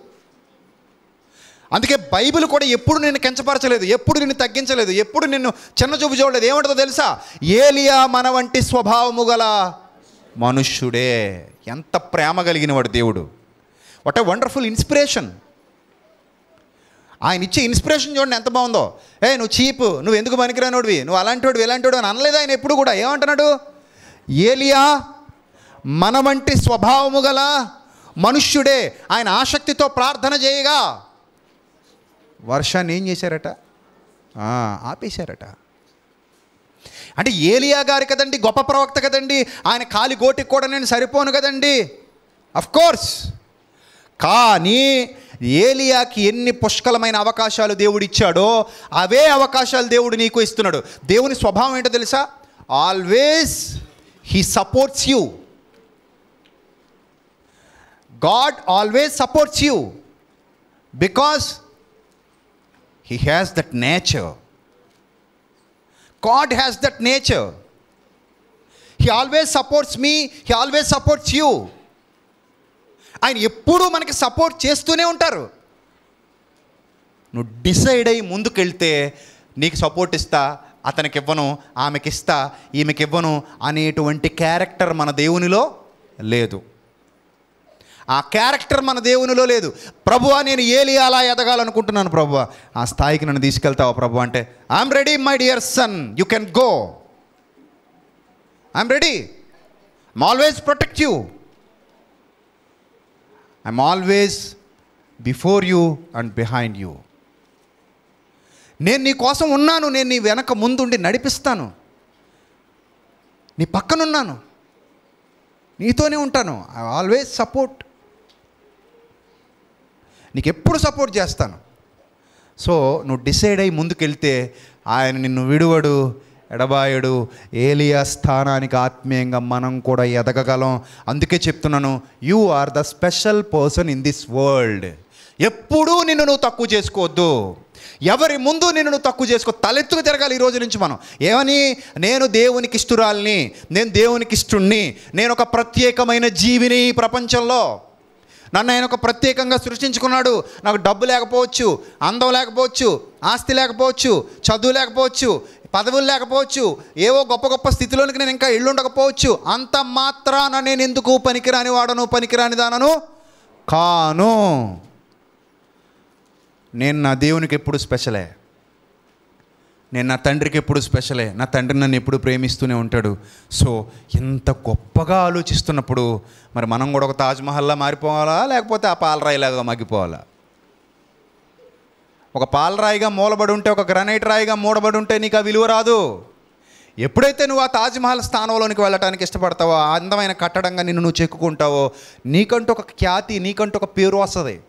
అందుకే బైబిల్ కూడా ఎప్పుడు నిన్ను కించపరచలేదు ఎప్పుడు నిన్ను తగ్గించలేదు ఎప్పుడు నిన్ను చిన్న చూపు చూడలేదు. ఏమంటుందో తెలుసా? ఏలియా మన వంటి స్వభావము గల మనుష్యుడే. ఎంత ప్రేమ కలిగిన వాడు దేవుడు. వాట్ ఎ వండర్ఫుల్ ఇన్స్పిరేషన్ ఆయన ఇచ్చే ఇన్స్పిరేషన్ చూడండి ఎంత బాగుందో. ఏ నువ్వు చీప్ నువ్వు ఎందుకు పనికిరానోడివి నువ్వు అలాంటి ఇలాంటి అని అనలేదు ఆయన ఎప్పుడు కూడా. ఏమంటున్నాడు? ఏలియా మన వంటి స్వభావము గల మనుష్యుడే ఆయన ఆసక్తితో ప్రార్థన చేయగా వర్షాన్ని ఏం చేశారట? ఆపేశారట. అంటే ఏలియా గారు కదండి గొప్ప ప్రవక్త కదండి ఆయన కాలి గోటికి కూడా నేను సరిపోను కదండి. అఫ్ కోర్స్ కానీ ఏలియాకి ఎన్ని పుష్కలమైన అవకాశాలు దేవుడు ఇచ్చాడో అవే అవకాశాలు దేవుడు నీకు ఇస్తున్నాడు. దేవుని స్వభావం ఏంటో తెలుసా? Always he supports you God always supports you because he has that nature God has that nature he always supports me he always supports you ఆయన ఎప్పుడూ మనకి సపోర్ట్ చేస్తూనే ఉంటారు. నువ్వు డిసైడ్ అయ్యి ముందుకెళ్తే నీకు సపోర్ట్ ఇస్తా అతనికి ఇవ్వను ఆమెకి ఇస్తా ఈమెకి ఇవ్వను అనేటువంటి క్యారెక్టర్ మన దేవునిలో లేదు. ఆ క్యారెక్టర్ మన దేవునిలో లేదు. ప్రభువా నేను ఏలి అలా ఎదగాలనుకుంటున్నాను ప్రభువా. ఆ స్థాయికి నన్ను తీసుకెళ్తావా ప్రభు అంటే I'm ready my dear son you can go I'm ready I'm always protect you I'm always before you and behind you నేను నీ కోసం ఉన్నాను నేను నీ వెనక ముందుండి నడిపిస్తాను. నీ పక్కనున్నాను. నీతోనే ఉంటాను. ఐ ఆల్వేస్ సపోర్ట్ నీకు ఎప్పుడు సపోర్ట్ చేస్తాను. సో నువ్వు డిసైడ్ అయ్యి ముందుకెళ్తే ఆయన నిన్ను విడువడు ఎడబాయుడు ఏలియా స్థానానికి ఆత్మీయంగా మనం కూడా ఎదగగలం. అందుకే చెప్తున్నాను you are the special person in this world ఎప్పుడూ నిన్ను నువ్వు తక్కువ చేసుకోవద్దు. ఎవరి ముందు నిన్ను నువ్వు తక్కువ చేసుకో తలెత్తుకు తిరగాలి ఈ రోజు నుంచి మనం. ఏమని? నేను దేవునికి ఇష్టురాల్ని నేను దేవునికి ఇష్టుణ్ణి. నేను ఒక ప్రత్యేకమైన జీవిని ఈ ప్రపంచంలో. నన్ను ఆయన ఒక ప్రత్యేకంగా సృష్టించుకున్నాడు. నాకు డబ్బు లేకపోవచ్చు అందం లేకపోవచ్చు ఆస్తి లేకపోవచ్చు చదువు లేకపోవచ్చు పదవులు లేకపోవచ్చు ఏవో గొప్ప గొప్ప స్థితిలోనికి నేను ఇంకా ఇల్లు ఉండకపోవచ్చు అంత మాత్రాన నేను ఎందుకు పనికిరాని వాడను పనికిరాని దానను? కాను నేను నా దేవునికి ఎప్పుడు స్పెషలే. నేను నా తండ్రికి ఎప్పుడు స్పెషలే నా తండ్రి నన్ను ఎప్పుడు ప్రేమిస్తూనే ఉంటాడు. సో ఎంత గొప్పగా ఆలోచిస్తున్నప్పుడు మరి మనం కూడా ఒక తాజ్మహల్లా మారిపోవాలా? లేకపోతే ఆ పాలరాయిలాగా మగ్గిపోవాలా? ఒక పాలరాయిగా మూలబడి ఉంటే ఒక గ్రనైట్ రాయిగా మూడబడి ఉంటే నీకు ఆ విలువ రాదు. ఎప్పుడైతే నువ్వు ఆ తాజ్మహల్ స్థానంలోనికి వెళ్ళటానికి ఇష్టపడతావో ఆ అందమైన కట్టడంగా నిన్ను నువ్వు చెక్కుకుంటావో నీకంటూ ఒక ఖ్యాతి నీకంటూ ఒక పేరు వస్తుంది.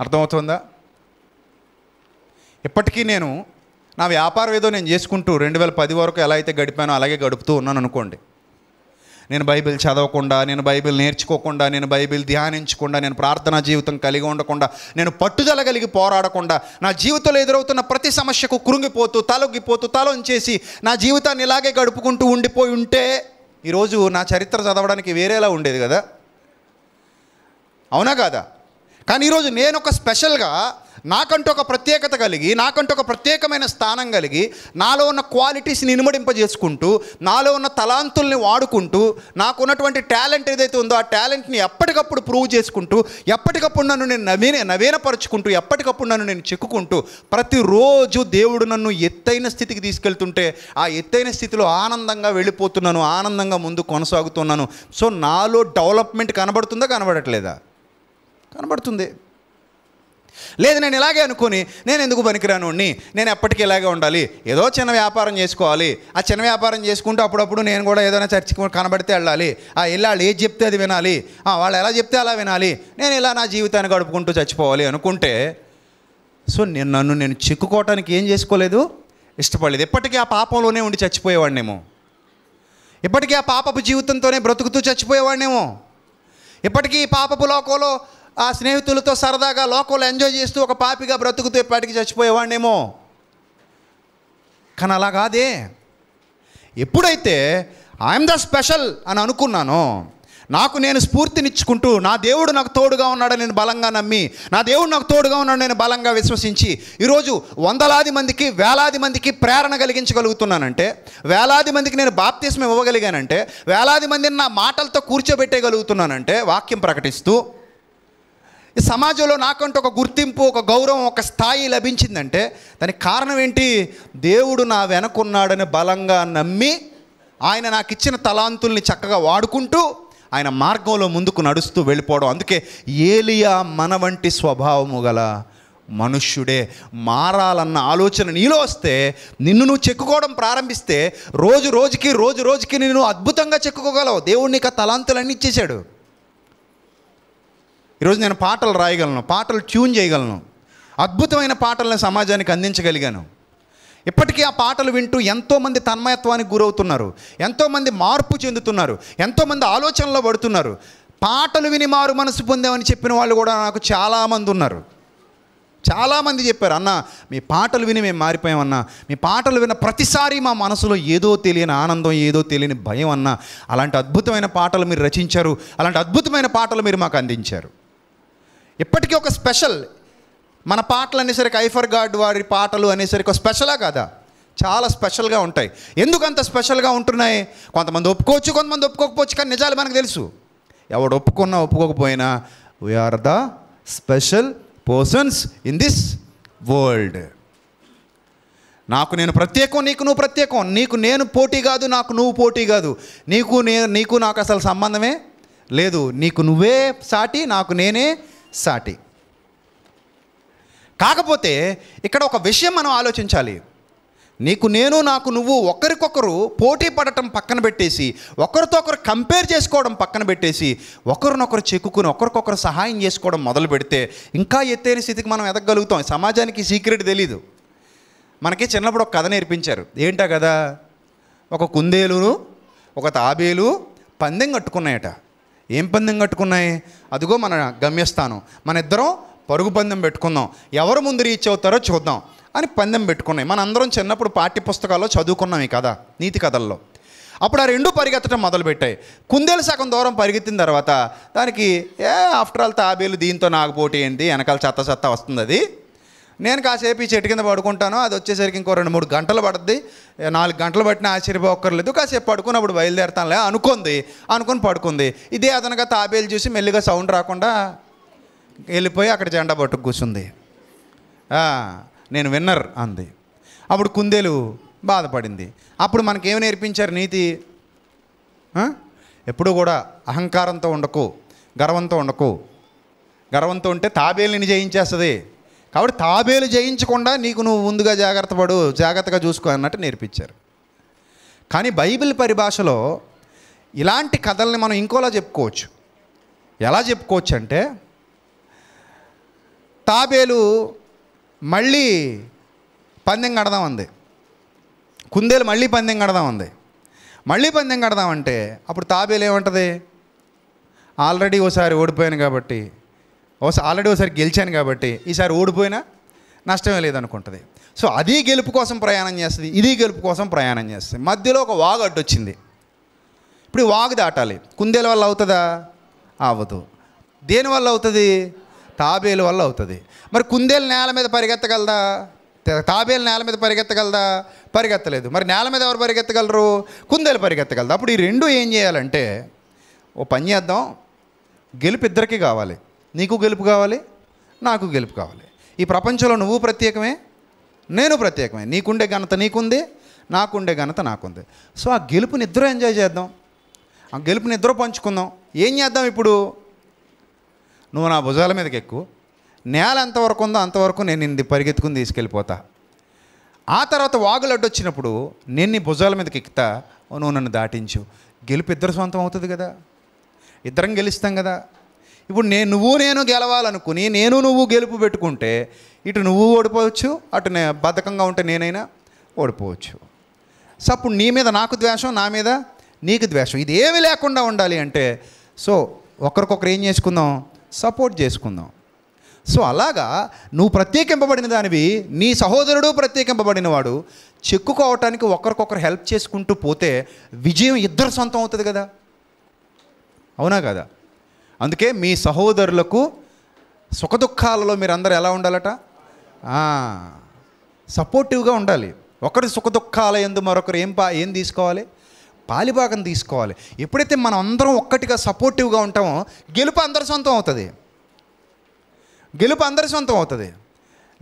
అర్థమవుతుందా? ఇప్పటికీ నేను నా వ్యాపారం ఏదో నేను చేసుకుంటూ రెండు వేల పది వరకు ఎలా అయితే గడిపానో అలాగే గడుపుతూ ఉన్నాను అనుకోండి. నేను బైబిల్ చదవకుండా నేను బైబిల్ నేర్చుకోకుండా నేను బైబిల్ ధ్యానించకుండా నేను ప్రార్థనా జీవితం కలిగి ఉండకుండా నేను పట్టుదల కలిగి పోరాడకుండా నా జీవితంలో ఎదురవుతున్న ప్రతి సమస్యకు కృంగిపోతూ తలొగ్గిపోతూ తలొంచేసి నా జీవితాన్ని ఇలాగే గడుపుకుంటూ ఉండిపోయి ఉంటే ఈరోజు నా చరిత్ర చదవడానికి వేరేలా ఉండేది కదా? అవునా కాదా? కానీ ఈరోజు నేను ఒక స్పెషల్గా నాకంటూ ఒక ప్రత్యేకత కలిగి నాకంటూ ఒక ప్రత్యేకమైన స్థానం కలిగి నాలో ఉన్న క్వాలిటీస్ని ఇనుమడింపజేసుకుంటూ నాలో ఉన్న తలాంతుల్ని వాడుకుంటూ నాకున్నటువంటి టాలెంట్ ఏదైతే ఉందో ఆ టాలెంట్ని ఎప్పటికప్పుడు ప్రూవ్ చేసుకుంటూ ఎప్పటికప్పుడు నన్ను నేను నవీన నవీనపరుచుకుంటూ ఎప్పటికప్పుడు నన్ను నేను చెక్కుకుంటూ ప్రతిరోజు దేవుడు నన్ను ఎత్తైన స్థితికి తీసుకెళ్తుంటే ఆ ఎత్తైన స్థితిలో ఆనందంగా వెళ్ళిపోతున్నాను ఆనందంగా ముందు కొనసాగుతున్నాను. సో నాలో డెవలప్మెంట్ కనబడుతుందా కనబడట్లేదా? కనబడుతుంది. లేదు నేను ఇలాగే అనుకొని నేను ఎందుకు పనికిరాను నేను ఎప్పటికీ ఇలాగే ఉండాలి. ఏదో చిన్న వ్యాపారం చేసుకోవాలి. ఆ చిన్న వ్యాపారం చేసుకుంటూ అప్పుడప్పుడు నేను కూడా ఏదైనా చర్చికి కనబడితే వెళ్ళాలి. ఆ వెళ్ళి వాళ్ళు ఏది చెప్తే అది వినాలి. వాళ్ళు ఎలా చెప్తే అలా వినాలి. నేను ఇలా నా జీవితాన్ని గడుపుకుంటూ చచ్చిపోవాలి అనుకుంటే సో నేను నన్ను నేను చిక్కుకోవటానికి ఏం చేసుకోలేదు? ఇష్టపడలేదు. ఎప్పటికీ ఆ పాపంలోనే ఉండి చచ్చిపోయేవాడినేమో. ఇప్పటికీ ఆ పాపపు జీవితంతోనే బ్రతుకుతూ చచ్చిపోయేవాడినేమో. ఇప్పటికీ ఈ పాపపు లోకంలో ఆ స్నేహితులతో సరదాగా లోకంలో ఎంజాయ్ చేస్తూ ఒక పాపిగా బ్రతుకుతూ ఎప్పటికీ చచ్చిపోయేవాడినేమో. కానీ అలా కాదే. ఎప్పుడైతే ఐఎమ్ ద స్పెషల్ అని అనుకున్నానో నాకు నేను స్ఫూర్తినిచ్చుకుంటూ నా దేవుడు నాకు తోడుగా ఉన్నాడని నేను బలంగా నమ్మి నా దేవుడు నాకు తోడుగా ఉన్నాడు నేను బలంగా విశ్వసించి ఈరోజు వందలాది మందికి వేలాది మందికి ప్రేరణ కలిగించగలుగుతున్నానంటే వేలాది మందికి నేను బాప్తిస్మం ఇవ్వగలిగానంటే వేలాది మందిని నా మాటలతో కూర్చోబెట్టేయగలుగుతున్నానంటే వాక్యం ప్రకటిస్తూ ఈ సమాజంలో నాకంటూ ఒక గుర్తింపు ఒక గౌరవం ఒక స్థాయి లభించిందంటే దానికి కారణం ఏంటి? దేవుడు నా వెనకున్నాడని బలంగా నమ్మి ఆయన నాకు ఇచ్చిన తలాంతుల్ని చక్కగా వాడుకుంటూ ఆయన మార్గంలో ముందుకు నడుస్తూ వెళ్ళిపోవడం. అందుకే ఏలియా మన వంటి స్వభావము గల మనుష్యుడే మారాలన్న ఆలోచన నీలో వస్తే నిన్ను నువ్వు చెక్కుకోవడం ప్రారంభిస్తే రోజు రోజుకి రోజు రోజుకి నిన్ను అద్భుతంగా చెక్కుకోగలవు. దేవుడు నీకు ఆ తలాంతులన్నీ ఇచ్చేశాడు. ఈరోజు నేను పాటలు రాయగలను పాటలు ట్యూన్ చేయగలను అద్భుతమైన పాటలను సమాజానికి అందించగలిగాను. ఇప్పటికీ ఆ పాటలు వింటూ ఎంతోమంది తన్మయత్వానికి గురవుతున్నారు ఎంతోమంది మార్పు చెందుతున్నారు ఎంతోమంది ఆలోచనలో పడుతున్నారు. పాటలు విని మారు మనసు పొందామని చెప్పిన వాళ్ళు కూడా నాకు చాలామంది ఉన్నారు. చాలామంది చెప్పారు అన్న మీ పాటలు విని మేము మారిపోయామన్నా మీ పాటలు విన్న ప్రతిసారి మా మనసులో ఏదో తెలియని ఆనందం ఏదో తెలియని భయం అన్న అలాంటి అద్భుతమైన పాటలు మీరు రచించారు అలాంటి అద్భుతమైన పాటలు మీరు మాకు అందించారు. ఇప్పటికీ ఒక స్పెషల్. మన పాటలు అనేసరికి ఐఫర్ గాడ్ వారి పాటలు అనేసరికి ఒక స్పెషలా కదా? చాలా స్పెషల్గా ఉంటాయి. ఎందుకు అంత స్పెషల్గా ఉంటున్నాయి? కొంతమంది ఒప్పుకోవచ్చు కొంతమంది ఒప్పుకోకపోవచ్చు కానీ నిజాలు మనకు తెలుసు. ఎవడు ఒప్పుకున్నా ఒప్పుకోకపోయినా we're the special persons in this world నాకు నేను ప్రత్యేకం నీకు నువ్వు ప్రత్యేకం. నీకు నేను పోటీ కాదు నాకు నువ్వు పోటీ కాదు. నీకు నే నీకు నాకు అసలు సంబంధమే లేదు. నీకు నువ్వే సాటి నాకు నేనే సాటి. కాకపోతే ఇక్కడ ఒక విషయం మనం ఆలోచించాలి. నీకు నేను నాకు నువ్వు ఒకరికొకరు పోటీ పడటం పక్కన పెట్టేసి ఒకరితో ఒకరు కంపేర్ చేసుకోవడం పక్కన పెట్టేసి ఒకరినొకరు చెక్కుకుని ఒకరికొకరు సహాయం చేసుకోవడం మొదలు పెడితే ఇంకా ఎత్తైన స్థితికి మనం ఎదగలుగుతాం. సమాజానికి సీక్రెట్ తెలీదు. మనకి చిన్నప్పుడు ఒక కథ నేర్పించారు. ఏంటా కదా ఒక కుందేలును ఒక తాబేలు పందెం కట్టుకున్నాయట. ఏం పందెం కట్టుకున్నాయి? అదిగో మన గమ్యస్థానం. మన ఇద్దరం పరుగు పందెం పెట్టుకుందాం. ఎవరు ముందు రీచ్ అవుతారో చూద్దాం. అని పందెం పెట్టుకున్నాయి. మన అందరం చిన్నప్పుడు పాఠ్య పుస్తకాల్లో చదువుకున్నాం ఈ కథ నీతి కథల్లో. అప్పుడు ఆ రెండు పరిగెత్తడం మొదలుపెట్టాయి. కుందేలు సగం దూరం పరిగెత్తిన తర్వాత దానికి ఏ ఆఫ్టర్ ఆల్ తాబేలు దీంతో నాకు పోటీ ఏంటి? వెనకాల చెత్త చెత్త వస్తుంది అది. నేను కాసేపు ఈ చెట్టు కింద పడుకుంటాను అది వచ్చేసరికి ఇంకో రెండు మూడు గంటలు పడుద్ది. నాలుగు గంటలు పట్టిన ఆశ్చర్యపోక్కర్లేదు. కాసేపు పడుకున్నప్పుడు బయలుదేరతానులే. అనుకుంది అనుకుని పడుకుంది. ఇదే అదనగా తాబేలు చూసి మెల్లిగా సౌండ్ రాకుండా వెళ్ళిపోయి అక్కడ జెండా పట్టుకు కూర్చుంది. నేను విన్నర్ అంది. అప్పుడు కుందేలు బాధపడింది. అప్పుడు మనకేమి నేర్పించారు నీతి? ఎప్పుడు కూడా అహంకారంతో ఉండకు గర్వంతో ఉండకు. గర్వంతో ఉంటే తాబేలుని జయించేస్తుంది. కాబట్టి తాబేలు జయించకుండా నీకు నువ్వు ముందుగా జాగ్రత్త పడు జాగ్రత్తగా చూసుకో అన్నట్టు నేర్పించారు. కానీ బైబిల్ పరిభాషలో ఇలాంటి కథల్ని మనం ఇంకోలా చెప్పుకోవచ్చు. ఎలా చెప్పుకోవచ్చు అంటే తాబేలు మళ్ళీ పందెం కడదాం అంది. కుందేలు మళ్ళీ పందెం కడదాం అంది. మళ్ళీ పందెం కడదామంటే అప్పుడు తాబేలు ఏమంటుంది? ఆల్రెడీ ఓసారి ఓడిపోయాను కాబట్టి ఒకసారి ఆల్రెడీ ఒకసారి గెలిచాను కాబట్టి ఈసారి ఓడిపోయినా నష్టమే లేదనుకుంటుంది. సో అది గెలుపు కోసం ప్రయాణం చేస్తుంది ఇది గెలుపు కోసం ప్రయాణం చేస్తుంది. మధ్యలో ఒక వాగు అడ్డొచ్చింది. ఇప్పుడు వాగు దాటాలి. కుందేల వల్ల అవుతుందా? అవ్వదు. దేని వల్ల అవుతుంది? తాబేలు వల్ల అవుతుంది. మరి కుందేలు నేల మీద పరిగెత్తగలదా? తాబేలు నేల మీద పరిగెత్తగలదా? పరిగెత్తలేదు. మరి నేల మీద ఎవరు పరిగెత్తగలరు? కుందేలు పరిగెత్తగలదు. అప్పుడు ఈ రెండు ఏం చేయాలంటే ఓ పని చేద్దాం. గెలుపు ఇద్దరికీ కావాలి. నీకు గెలుపు కావాలి నాకు గెలుపు కావాలి. ఈ ప్రపంచంలో నువ్వు ప్రత్యేకమే నేను ప్రత్యేకమే. నీకుండే ఘనత నీకుంది నాకుండే ఘనత నాకుంది. సో ఆ గెలుపుని ఇద్దరు ఎంజాయ్ చేద్దాం. ఆ గెలుపుని ఇద్దరు పంచుకుందాం. ఏం చేద్దాం ఇప్పుడు? నువ్వు నా భుజాల మీదకి ఎక్కువ నేల ఎంతవరకు ఉందో అంతవరకు నేను ఇది పరిగెత్తుకుని తీసుకెళ్ళిపోతా. ఆ తర్వాత వాగులు అడ్డొచ్చినప్పుడు నేను నీ భుజాల మీదకి ఎక్కుతా. నువ్వు నన్ను దాటించు. గెలుపు ఇద్దరు సొంతం అవుతుంది కదా. ఇద్దరం గెలుస్తాం కదా. ఇప్పుడు నేను నువ్వు నేను గెలవాలనుకుని నేను నువ్వు గెలుపు పెట్టుకుంటే ఇటు నువ్వు ఓడిపోవచ్చు అటు నే బద్ధకంగా ఉంటే నేనైనా ఓడిపోవచ్చు. సో అప్పుడు నీ మీద నాకు ద్వేషం నా మీద నీకు ద్వేషం. ఇది ఏమి లేకుండా ఉండాలి అంటే సో ఒకరికొకరు ఏం చేసుకుందాం? సపోర్ట్ చేసుకుందాం. సో అలాగా నువ్వు ప్రత్యేకింపబడిన దానివి నీ సహోదరుడు ప్రత్యేకింపబడినవాడు చెక్కుకోవటానికి ఒకరికొకరు హెల్ప్ చేసుకుంటూ పోతే విజయం ఇద్దరు సొంతం అవుతుంది కదా? అవునా కదా? అందుకే మీ సహోదరులకు సుఖదుఖాలలో మీరు అందరూ ఎలా ఉండాలట? సపోర్టివ్గా ఉండాలి. ఒకరి సుఖదుఖాల ఎందు మరొకరు ఏం పా ఏం తీసుకోవాలి? పాలిభాగం తీసుకోవాలి. ఎప్పుడైతే మనం అందరం ఒక్కటిగా సపోర్టివ్గా ఉంటామో గెలుపు అందరి సొంతం అవుతుంది. గెలుపు అందరి సొంతం అవుతుంది.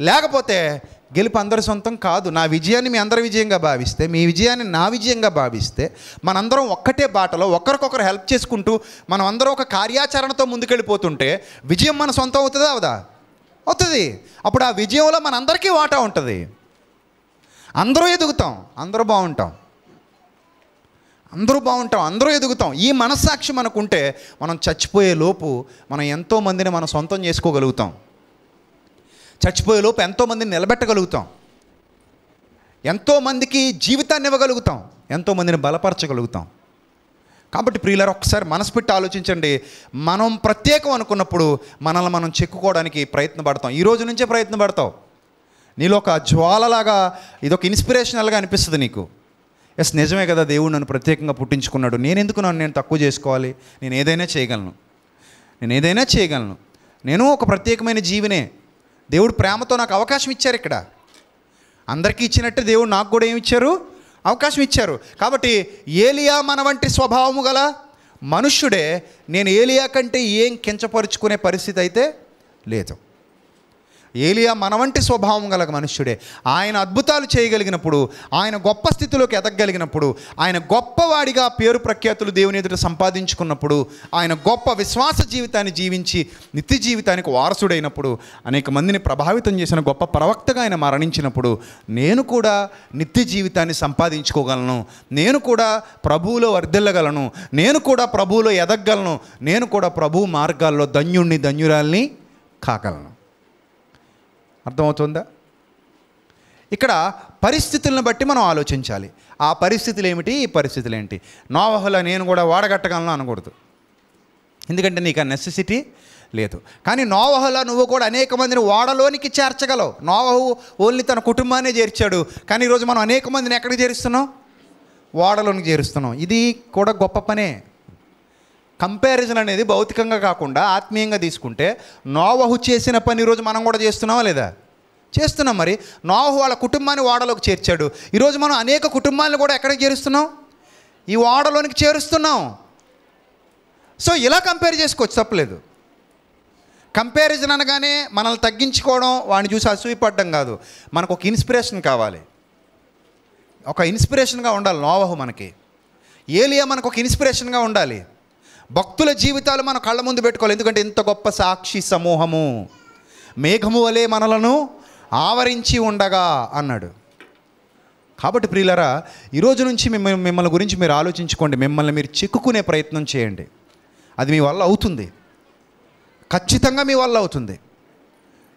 లేకపోతే గెలుపు అందరి సొంతం కాదు. నా విజయాన్ని మీ అందరి విజయంగా భావిస్తే మీ విజయాన్ని నా విజయంగా భావిస్తే మనందరం ఒక్కటే బాటలో ఒకరికొకరు హెల్ప్ చేసుకుంటూ మనం అందరం ఒక కార్యాచరణతో ముందుకెళ్ళిపోతుంటే విజయం మన సొంతం అవుతుందా? అవదా? అవుతుంది. అప్పుడు ఆ విజయంలో మనందరికీ వాటా ఉంటుంది. అందరూ ఎదుగుతాం. అందరూ బాగుంటాం. అందరూ బాగుంటాం. అందరూ ఎదుగుతాం. ఈ మనస్సాక్షి మనకుంటే మనం చచ్చిపోయే లోపు మనం ఎంతోమందిని మనం సొంతం చేసుకోగలుగుతాం. చచ్చిపోయే లోపు ఎంతోమందిని నిలబెట్టగలుగుతాం. ఎంతోమందికి జీవితాన్ని ఇవ్వగలుగుతాం. ఎంతోమందిని బలపరచగలుగుతాం. కాబట్టి ప్రియులారు ఒకసారి మనసు పెట్టి ఆలోచించండి. మనం ప్రత్యేకం అనుకున్నప్పుడు మనల్ని మనం చెక్కుకోవడానికి ప్రయత్నపడతాం ఈ రోజు నుంచే ప్రయత్నపడతావు నీలో ఒక జ్వాలలాగా ఇదొక ఇన్స్పిరేషనల్గా అనిపిస్తుంది నీకు. ఎస్ నిజమే కదా దేవుడు నన్ను ప్రత్యేకంగా పుట్టించుకున్నాడు. నేను ఎందుకు నన్ను నేను తక్కువ చేసుకోవాలి? నేను ఏదైనా చేయగలను. నేను ఏదైనా చేయగలను. నేను ఒక ప్రత్యేకమైన జీవినే. దేవుడు ప్రేమతో నాకు అవకాశం ఇచ్చారు ఇక్కడ. అందరికీ ఇచ్చినట్టు దేవుడు నాకు కూడా ఏమి ఇచ్చారు? అవకాశం ఇచ్చారు. కాబట్టి ఏలియా మన వంటి స్వభావము గల మనుష్యుడే నేను ఏలియా కంటే ఏం కించపరుచుకునే పరిస్థితి అయితే లేదు. ఏలియా మన వంటి స్వభావం గల మనుష్యుడే. ఆయన అద్భుతాలు చేయగలిగినప్పుడు ఆయన గొప్ప స్థితిలోకి ఎదగగలిగినప్పుడు ఆయన గొప్పవాడిగా పేరు ప్రఖ్యాతులు దేవుని ఎదుట సంపాదించుకున్నప్పుడు ఆయన గొప్ప విశ్వాస జీవితాన్ని జీవించి నిత్య జీవితానికి వారసుడైనప్పుడు అనేక మందిని ప్రభావితం చేసిన గొప్ప ప్రవక్తగా ఆయన మరణించినప్పుడు నేను కూడా నిత్య జీవితాన్ని సంపాదించుకోగలను. నేను కూడా ప్రభువులో వర్ధిల్లగలను. నేను కూడా ప్రభువులో ఎదగగలను. నేను కూడా ప్రభు మార్గాల్లో ధన్యుణ్ణి ధన్యురాల్ని కాగలను. అర్థమవుతుందా? ఇక్కడ పరిస్థితులను బట్టి మనం ఆలోచించాలి. ఆ పరిస్థితులు ఏమిటి ఈ పరిస్థితులు ఏంటి నోవహుల నేను కూడా వాడగట్టగలను అనకూడదు. ఎందుకంటే నీకు ఆ నెసెసిటీ లేదు. కానీ నోవహుల నువ్వు కూడా అనేక మందిని ఓడలోనికి చేర్చగలవు. నోవహు ఓన్లీ తన కుటుంబాన్ని చేర్చాడు. కానీ ఈరోజు మనం అనేక మందిని ఎక్కడికి చేరుస్తున్నాం? ఓడలోనికి చేరుస్తున్నాం. ఇది కూడా గొప్ప పనే. కంపారిజన్ అనేది భౌతికంగా కాకుండా ఆత్మీయంగా తీసుకుంటే నోవహు చేసిన పని ఈరోజు మనం కూడా చేస్తున్నావా లేదా? చేస్తున్నాం మరి. నోవహు వాళ్ళ కుటుంబాన్ని ఓడలోకి చేర్చాడు. ఈరోజు మనం అనేక కుటుంబాలను కూడా ఎక్కడికి చేరుస్తున్నాం? ఈ ఓడలోనికి చేరుస్తున్నాం. సో ఇలా కంపేర్ చేసుకోవచ్చు తప్పలేదు. కంపారిజన్ అనగానే మనల్ని తగ్గించుకోవడం వాడిని చూసి అసూయపడడం కాదు. మనకు ఒక ఇన్స్పిరేషన్ కావాలి. ఒక ఇన్స్పిరేషన్గా ఉండాలి నోవహు మనకి. ఏలియా మనకు ఒక ఇన్స్పిరేషన్గా ఉండాలి. భక్తుల జీవితాలు మన కళ్ళ ముందు పెట్టుకోవాలి. ఎందుకంటే ఇంత గొప్ప సాక్షి సమూహము. మేఘము వలె మనలను ఆవరించి ఉండగా అన్నాడు. కాబట్టి ప్రియులరా ఈరోజు నుంచి మిమ్మల్ని మిమ్మల్ని గురించి మీరు ఆలోచించుకోండి. మిమ్మల్ని మీరు చిక్కుకునే ప్రయత్నం చేయండి. అది మీ వల్ల అవుతుంది. ఖచ్చితంగా మీ వల్ల అవుతుంది.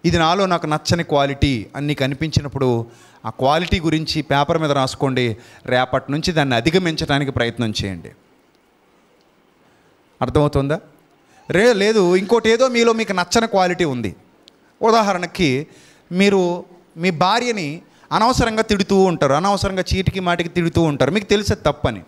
ఇది నాలో నాకు నచ్చని క్వాలిటీ అని నీకు అనిపించినప్పుడు ఆ క్వాలిటీ గురించి పేపర్ మీద రాసుకోండి. రేపటి నుంచి దాన్ని అధిగమించడానికి ప్రయత్నం చేయండి. అర్థమవుతుందా? రే లేదు ఇంకోటి ఏదో మీలో మీకు నచ్చని క్వాలిటీ ఉంది. ఉదాహరణకి మీరు మీ భార్యని అనవసరంగా తిడుతూ ఉంటారు అనవసరంగా చీటికి మాటికి తిడుతూ ఉంటారు. మీకు తెలిసే తప్పని.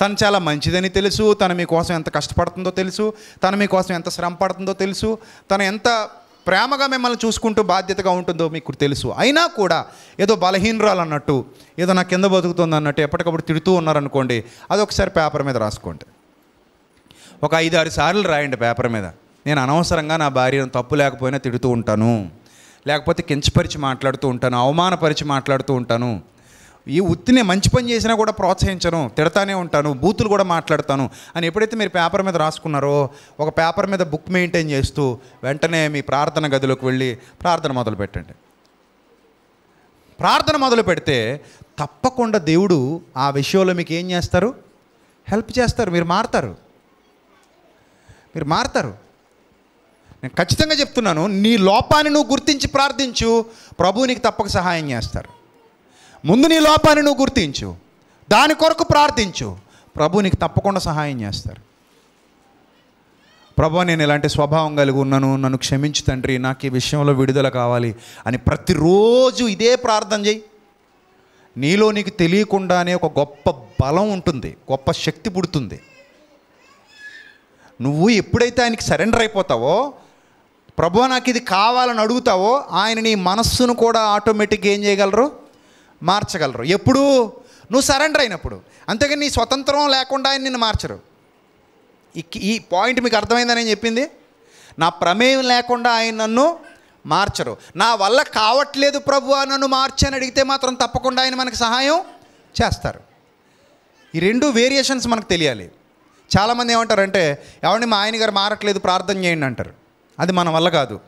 తను చాలా మంచిదని తెలుసు తను మీకోసం ఎంత కష్టపడుతుందో తెలుసు తను మీకోసం ఎంత శ్రమ పడుతుందో తెలుసు తను ఎంత ప్రేమగా మిమ్మల్ని చూసుకుంటూ బాధ్యతగా ఉంటుందో మీకు తెలుసు. అయినా కూడా ఏదో బలహీనరాలు అన్నట్టు ఏదో నా కింద బతుకుతుంది అన్నట్టు ఎప్పటికప్పుడు తిడుతూ ఉన్నారనుకోండి అది ఒకసారి పేపర్ మీద రాసుకోండి. ఒక ఐదు ఆరు సార్లు రాయండి పేపర్ మీద. నేను అనవసరంగా నా భార్యను తప్పు లేకపోయినా తిడుతూ ఉంటాను. లేకపోతే కించపరిచి మాట్లాడుతూ ఉంటాను అవమానపరిచి మాట్లాడుతూ ఉంటాను. ఈ ఉత్తినే మంచి పని చేసినా కూడా ప్రోత్సహించను తిడతానే ఉంటాను బూతులు కూడా మాట్లాడతాను అని ఎప్పుడైతే మీరు పేపర్ మీద రాసుకున్నారో ఒక పేపర్ మీద బుక్ మెయింటైన్ చేస్తూ వెంటనే మీ ప్రార్థన గదిలోకి వెళ్ళి ప్రార్థన మొదలు పెట్టండి. ప్రార్థన మొదలు పెడితే తప్పకుండా దేవుడు ఆ విషయంలో మీకు ఏం చేస్తారు? హెల్ప్ చేస్తారు మీరు మారుతారు. మీరు మారుతారు. నేను ఖచ్చితంగా చెప్తున్నాను నీ లోపాన్ని నువ్వు గుర్తించి ప్రార్థించు ప్రభువు నీకు తప్పక సహాయం చేస్తారు. ముందు నీ లోపాన్ని నువ్వు గుర్తించు దాని కొరకు ప్రార్థించు ప్రభు నీకు తప్పకుండా సహాయం చేస్తారు. ప్రభు నేను ఇలాంటి స్వభావం కలిగి ఉన్నాను నన్ను క్షమించు తండ్రి నాకు ఈ విషయంలో విడుదల కావాలి అని ప్రతిరోజు ఇదే ప్రార్థన చేయి. నీలో నీకు తెలియకుండానే ఒక గొప్ప బలం ఉంటుంది గొప్ప శక్తి పుడుతుంది. నువ్వు ఎప్పుడైతే ఆయనకి సరెండర్ అయిపోతావో ప్రభు నాకు ఇది కావాలని అడుగుతావో ఆయన నీ మనస్సును కూడా ఆటోమేటిక్గా ఏం చేయగలరు? మార్చగలరు. ఎప్పుడు? నువ్వు సరెండర్ అయినప్పుడు. అంతేగా నీ స్వతంత్రం లేకుండా ఆయన నిన్ను మార్చరు. ఈ ఈ పాయింట్ మీకు అర్థమైందని నేను చెప్పింది? నా ప్రమేయం లేకుండా ఆయన నన్ను మార్చరు. నా వల్ల కావట్లేదు ప్రభు నన్ను మార్చని అడిగితే మాత్రం తప్పకుండా ఆయన మనకు సహాయం చేస్తారు. ఈ రెండు వేరియేషన్స్ మనకు తెలియాలి. చాలామంది ఏమంటారంటే ఎవరిని మా ఆయన గారు మారట్లేదు ప్రార్థన చేయండి అంటారు. అది మన వల్ల కాదు.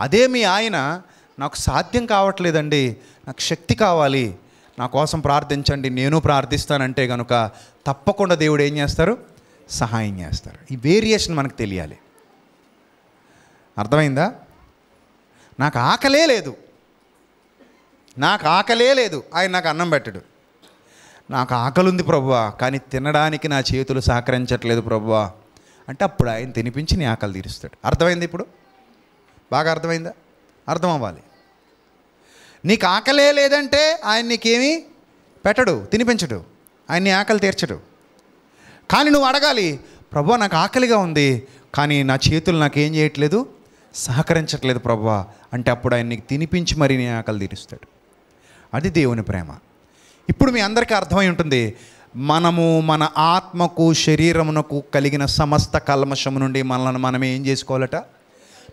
అదే మీ ఆయన నాకు సాధ్యం కావట్లేదండి నాకు శక్తి కావాలి నా కోసం ప్రార్థించండి నేను ప్రార్థిస్తానంటే కనుక తప్పకుండా దేవుడు ఏం చేస్తారు? సహాయం చేస్తారు. ఈ వేరియేషన్ మనకు తెలియాలి. అర్థమైందా? నాకు ఆకలే లేదు. నాకు ఆకలే లేదు. ఆయన నాకు అన్నం పెట్టడు. నాకు ఆకలి ఉంది ప్రభువా కానీ తినడానికి నా చేతులు సహకరించట్లేదు ప్రభువా. అంటే అప్పుడు ఆయన తినిపించి నీ ఆకలి తీరుస్తాడు. అర్థమైంది ఇప్పుడు? బాగా అర్థమైందా? అర్థం అవ్వాలి నీకు ఆకలే లేదంటే ఆయన నీకేమీ పెట్టడు తినిపించడు. ఆయన నీ ఆకలి తీర్చడు. కానీ నువ్వు అడగాలి ప్రభు నాకు ఆకలిగా ఉంది కానీ నా చేతులు నాకేం చేయట్లేదు? సహకరించట్లేదు ప్రభు అంటే అప్పుడు ఆయన నీకు తినిపించి మరి నీ ఆకలి తీరుస్తాడు. అది దేవుని ప్రేమ. ఇప్పుడు మీ అందరికీ అర్థమై ఉంటుంది మనము మన ఆత్మకు శరీరమునకు కలిగిన సమస్త కల్మషము నుండి మనల్ని మనం ఏం చేసుకోవాలట?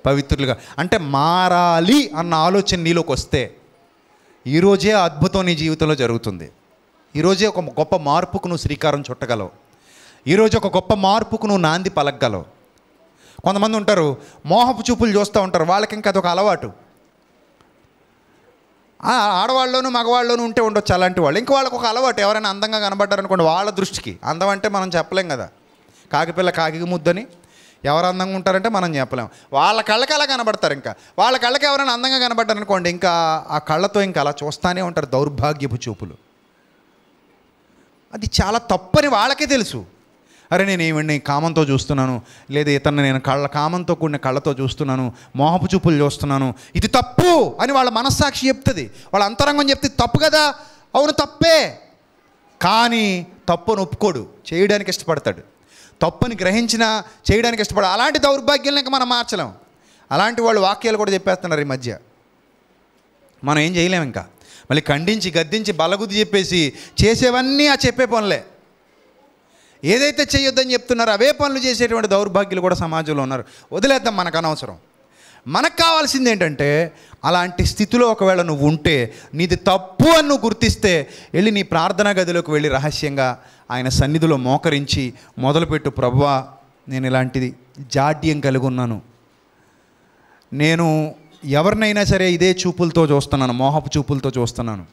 పవిత్రులుగా. అంటే మారాలి అన్న ఆలోచన నీలోకి వస్తే ఈరోజే అద్భుతం నీ జీవితంలో జరుగుతుంది. ఈరోజే ఒక గొప్ప మార్పుకు నువ్వు శ్రీకారం చుట్టగలవు. ఈరోజు ఒక గొప్ప మార్పుకు నువ్వు నాంది పలకగలవు. కొంతమంది ఉంటారు మోహపు చూపులు చూస్తూ ఉంటారు వాళ్ళకి ఇంకా అదొక అలవాటు. ఆడవాళ్ళలోనూ మగవాళ్ళలోనూ ఉంటే ఉండొచ్చు అలాంటి వాళ్ళు. ఇంకా వాళ్ళకి ఒక అలవాటు ఎవరైనా అందంగా కనబడ్డారనుకోండి వాళ్ళ దృష్టికి. అందం అంటే మనం చెప్పలేం కదా. కాకిపిల్ల కాకి ముద్దని. ఎవరు అందంగా ఉంటారంటే మనం చెప్పలేం. వాళ్ళ కళ్ళకి అలా కనబడతారు ఇంకా. వాళ్ళ కళ్ళకి ఎవరైనా అందంగా కనబడ్డారనుకోండి ఇంకా ఆ కళ్ళతో ఇంకా అలా చూస్తూనే ఉంటారు దౌర్భాగ్యపు చూపులు. అది చాలా తప్పని వాళ్ళకే తెలుసు. అరే నేను ఏమండి కామంతో చూస్తున్నాను లేదా ఇతన్ని నేను కళ్ళ కామంతో కూడిన కళ్ళతో చూస్తున్నాను మోహపు చూపులు చూస్తున్నాను. ఇది తప్పు అని వాళ్ళ మనస్సాక్షి చెప్తుంది. వాళ్ళ అంతరంగం చెప్తే తప్పు కదా? అవును తప్పే. కానీ తప్పును ఒప్పుకోడు చేయడానికి ఇష్టపడతాడు. తప్పుని గ్రహించినా చేయడానికి ఇష్టపడు అలాంటి దౌర్భాగ్యాలను ఇంకా మనం మార్చలేం. అలాంటి వాళ్ళు వాక్యాలు కూడా చెప్పేస్తున్నారు ఈ మధ్య. మనం ఏం చేయలేం ఇంకా. మళ్ళీ ఖండించి గద్దించి బలగుద్ది చెప్పేసి చేసేవన్నీ ఆ చెప్పే పనులే. ఏదైతే చేయొద్దని చెప్తున్నారో అవే పనులు చేసేటువంటి దౌర్భాగ్యులు కూడా సమాజంలో ఉన్నారు. వదిలేద్దాం మనకు అనవసరం. మనకు కావాల్సింది ఏంటంటే అలాంటి స్థితిలో ఒకవేళ నువ్వు ఉంటే నీది తప్పు అని నువ్వు గుర్తిస్తే వెళ్ళి నీ ప్రార్థనా గదిలోకి వెళ్ళి రహస్యంగా ఆయన సన్నిధిలో మోకరించి మొదలుపెట్టు ప్రభువా నేను ఇలాంటిది జాడ్యం కలిగి ఉన్నాను. నేను ఎవరినైనా సరే ఇదే చూపులతో చూస్తున్నాను మోహపు చూపులతో చూస్తున్నాను.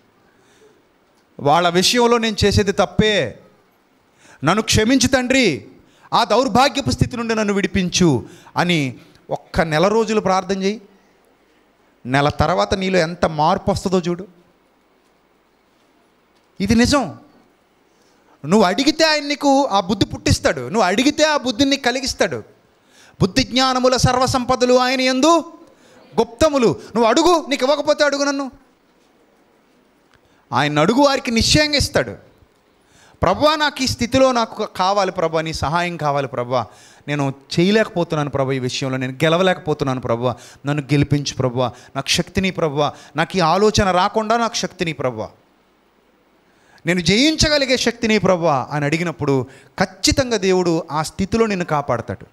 వాళ్ళ విషయంలో నేను చేసేది తప్పే నన్ను క్షమించు తండ్రి. ఆ దౌర్భాగ్యపు స్థితి నుండి నన్ను విడిపించు అని ఒక్క నెల రోజులు ప్రార్థన చేయి. నెల తర్వాత నీలో ఎంత మార్పు వస్తుందో చూడు. ఇది నిజం. నువ్వు అడిగితే ఆయన నీకు ఆ బుద్ధి పుట్టిస్తాడు. నువ్వు అడిగితే ఆ బుద్ధిని నీకు కలిగిస్తాడు. బుద్ధి జ్ఞానముల సర్వసంపదలు ఆయన ఎందు గుప్తములు. నువ్వు అడుగు నీకు ఇవ్వకపోతే అడుగు నన్ను. ఆయన అడుగు వారికి నిశ్చయంగా ఇస్తాడు. ప్రభా నాకు ఈ స్థితిలో నాకు కావాలి ప్రభా నీ సహాయం కావాలి ప్రభా. నేను చేయలేకపోతున్నాను ప్రభా ఈ విషయంలో. నేను గెలవలేకపోతున్నాను ప్రభా. నన్ను గెలిపించు ప్రభా. నాకు శక్తిని ప్రభా. నాకు ఈ ఆలోచన రాకుండా నాకు శక్తిని ప్రభా. నేను జయించగలిగే శక్తిని ప్రభా అని అడిగినప్పుడు ఖచ్చితంగా దేవుడు ఆ స్థితిలో నిన్ను కాపాడతాడు.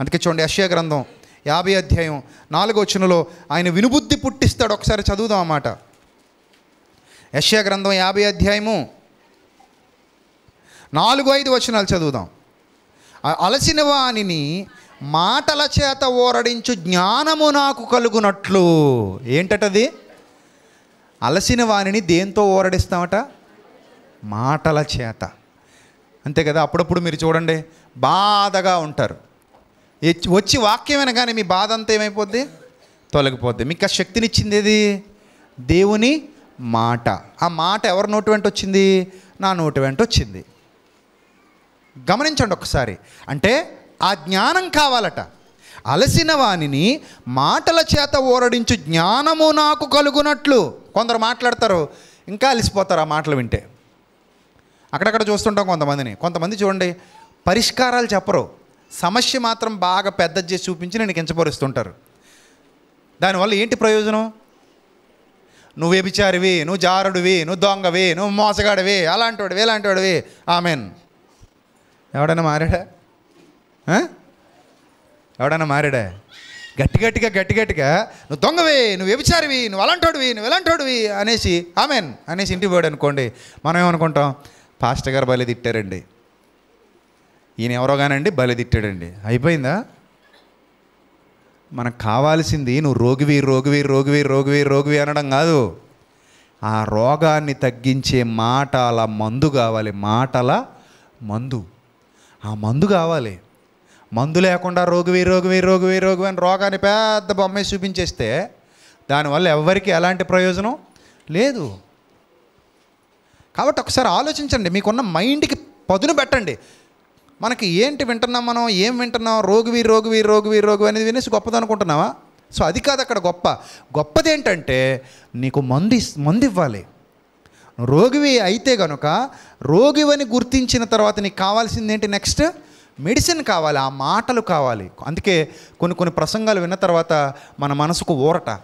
అందుకే చూడండి యశ్యా గ్రంథం యాభై అధ్యాయం నాలుగో వచనంలో ఆయన వినుబుద్ధి పుట్టిస్తాడు. ఒకసారి చదువుదాం అన్నమాట. యశ్యా గ్రంథం యాభై అధ్యాయము నాలుగు ఐదు వచనాలు చదువుదాం. అలసిన వాణిని మాటల చేత ఓరడించు జ్ఞానము నాకు కలుగునట్లు. ఏంటటది? అలసిన వానిని దేంతో ఓరడిస్తామట? మాటల చేత. అంతే కదా? అప్పుడప్పుడు మీరు చూడండి బాధగా ఉంటారు. వచ్చి వాక్యమైన కానీ మీ బాధ అంతా ఏమైపోద్ది? తొలగిపోద్ది. మీకు ఆ శక్తినిచ్చింది ఏది? దేవుని మాట. ఆ మాట ఎవరి నోటి వెంట వచ్చింది? నా నోటి వెంట వచ్చింది. గమనించండి ఒకసారి అంటే ఆ జ్ఞానం కావాలట. అలసిన వానిని మాటల చేత ఓరడించు జ్ఞానము నాకు కలుగునట్లు. కొందరు మాట్లాడతారు ఇంకా అలసిపోతారు ఆ మాటలు వింటే. అక్కడక్కడ చూస్తుంటాం కొంతమందిని. కొంతమంది చూడండి పరిష్కారాలు చెప్పరు. సమస్య మాత్రం బాగా పెద్ద చేసి చూపించి నేను కించపరుస్తుంటారు. దానివల్ల ఏంటి ప్రయోజనం? నువ్వు వ్యభిచారివి నువ్వు జారుడివి నువ్వు దొంగవి నువ్వు మోసగాడివి అలాంటివాడివి ఇలాంటివాడివి. ఆమెన్. ఎవడైనా మారాడా? ఎవడైనా మారాడా? గట్టి గట్టిగా గట్టి గట్టిగా నువ్వు దొంగవి నువ్వు వ్యభిచారివి నువ్వు అలాంటోడివి నువ్వు ఎలాంటోడివి అనేసి ఆమెన్ అనేసి ఇంటికి పోయాడు అనుకోండి మనం ఏమనుకుంటాం? పాస్టర్ గారు బలి తిట్టారండి. ఈయన ఎవరో కానండి బలి తిట్టాడండి. అయిపోయిందా? మనకు కావాల్సింది నువ్వు రోగివి రోగివి రోగివి రోగివి రోగివి అనడం కాదు. ఆ రోగాన్ని తగ్గించే మాటల మందు కావాలి మాటల మందు. ఆ మందు కావాలి. మందు లేకుండా రోగివి రోగివి రోగివి రోగివి అని రోగాన్ని పెద్ద బొమ్మ చూపించేస్తే దానివల్ల ఎవరికి ఎలాంటి ప్రయోజనం లేదు. కాబట్టి ఒకసారి ఆలోచించండి మీకున్న మైండ్కి పదును పెట్టండి. మనకి ఏంటి వింటున్నాం మనం ఏం వింటున్నాం రోగివి రోగివి రోగివి రోగివి అనేది వినేసి గొప్పది అనుకుంటున్నావా సో అది కాదు అక్కడ గొప్ప. గొప్పది ఏంటంటే నీకు మందు ఇస్- మందు ఇవ్వాలి రోగివి అయితే గనుక రోగివని గుర్తించిన తర్వాత నీకు కావాల్సింది ఏంటి నెక్స్ట్? మెడిసిన్ కావాలి ఆ మాటలు కావాలి. అందుకే కొన్ని కొన్ని ప్రసంగాలు విన్న తర్వాత మన మనసుకు ఊరట.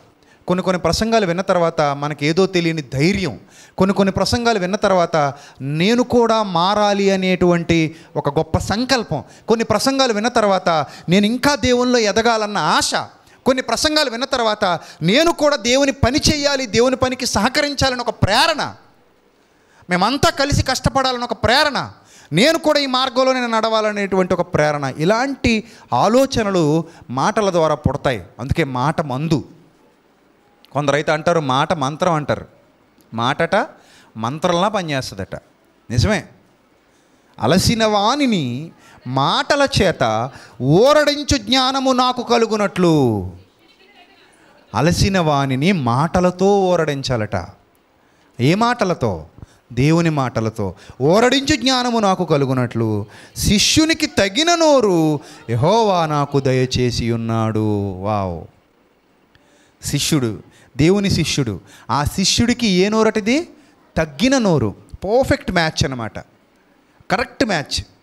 కొన్ని కొన్ని ప్రసంగాలు విన్న తర్వాత మనకి ఏదో తెలియని ధైర్యం. కొన్ని కొన్ని ప్రసంగాలు విన్న తర్వాత నేను కూడా మారాలి అనేటువంటి ఒక గొప్ప సంకల్పం. కొన్ని ప్రసంగాలు విన్న తర్వాత నేను ఇంకా దేవునిలో ఎదగాలన్న ఆశ. కొన్ని ప్రసంగాలు విన్న తర్వాత నేను కూడా దేవుని పని చేయాలి దేవుని పనికి సహకరించాలని ఒక ప్రేరణ. మేమంతా కలిసి కష్టపడాలని ఒక ప్రేరణ. నేను కూడా ఈ మార్గంలో నేను నడవాలనేటువంటి ఒక ప్రేరణ. ఇలాంటి ఆలోచనలు మాటల ద్వారా పుడతాయి. అందుకే మాట మందు. కొందరైతే అంటారు మాట మంత్రం అంటారు. మాటట మంత్రంలా పనిచేస్తుందట. నిజమే. అలసిన వాణిని మాటల చేత ఓరడించు జ్ఞానము నాకు కలుగునట్లు. అలసిన వాణిని మాటలతో ఓరడించాలట. ఏ మాటలతో? దేవుని మాటలతో ఓరడించు జ్ఞానము నాకు కలుగునట్లు. శిష్యునికి తగిన నోరు యహోవా నాకు దయచేసి ఉన్నాడు వావ్. శిష్యుడు దేవుని శిష్యుడు ఆ శిష్యుడికి ఏ నోరటిది? తగ్గిన నోరు. పర్ఫెక్ట్ మ్యాచ్ అన్నమాట. Correct match.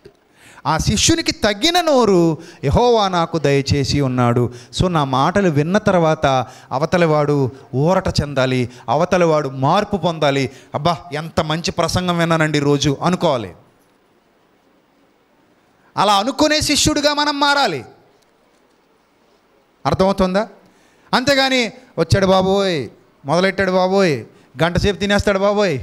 ఆ శిష్యునికి తగ్గిన నోరు యహోవా నాకు దయచేసి ఉన్నాడు. సో నా మాటలు విన్న తర్వాత అవతలివాడు ఊరట చెందాలి అవతలివాడు మార్పు పొందాలి. అబ్బా ఎంత మంచి ప్రసంగం విన్నానండి రోజు అనుకోవాలి. అలా అనుకునే శిష్యుడిగా మనం మారాలి. అర్థమవుతుందా? అంతేగాని వచ్చాడు బాబోయ్ మొదలెట్టాడు బాబోయ్ గంట సేపు తినేస్తాడు బాబోయ్.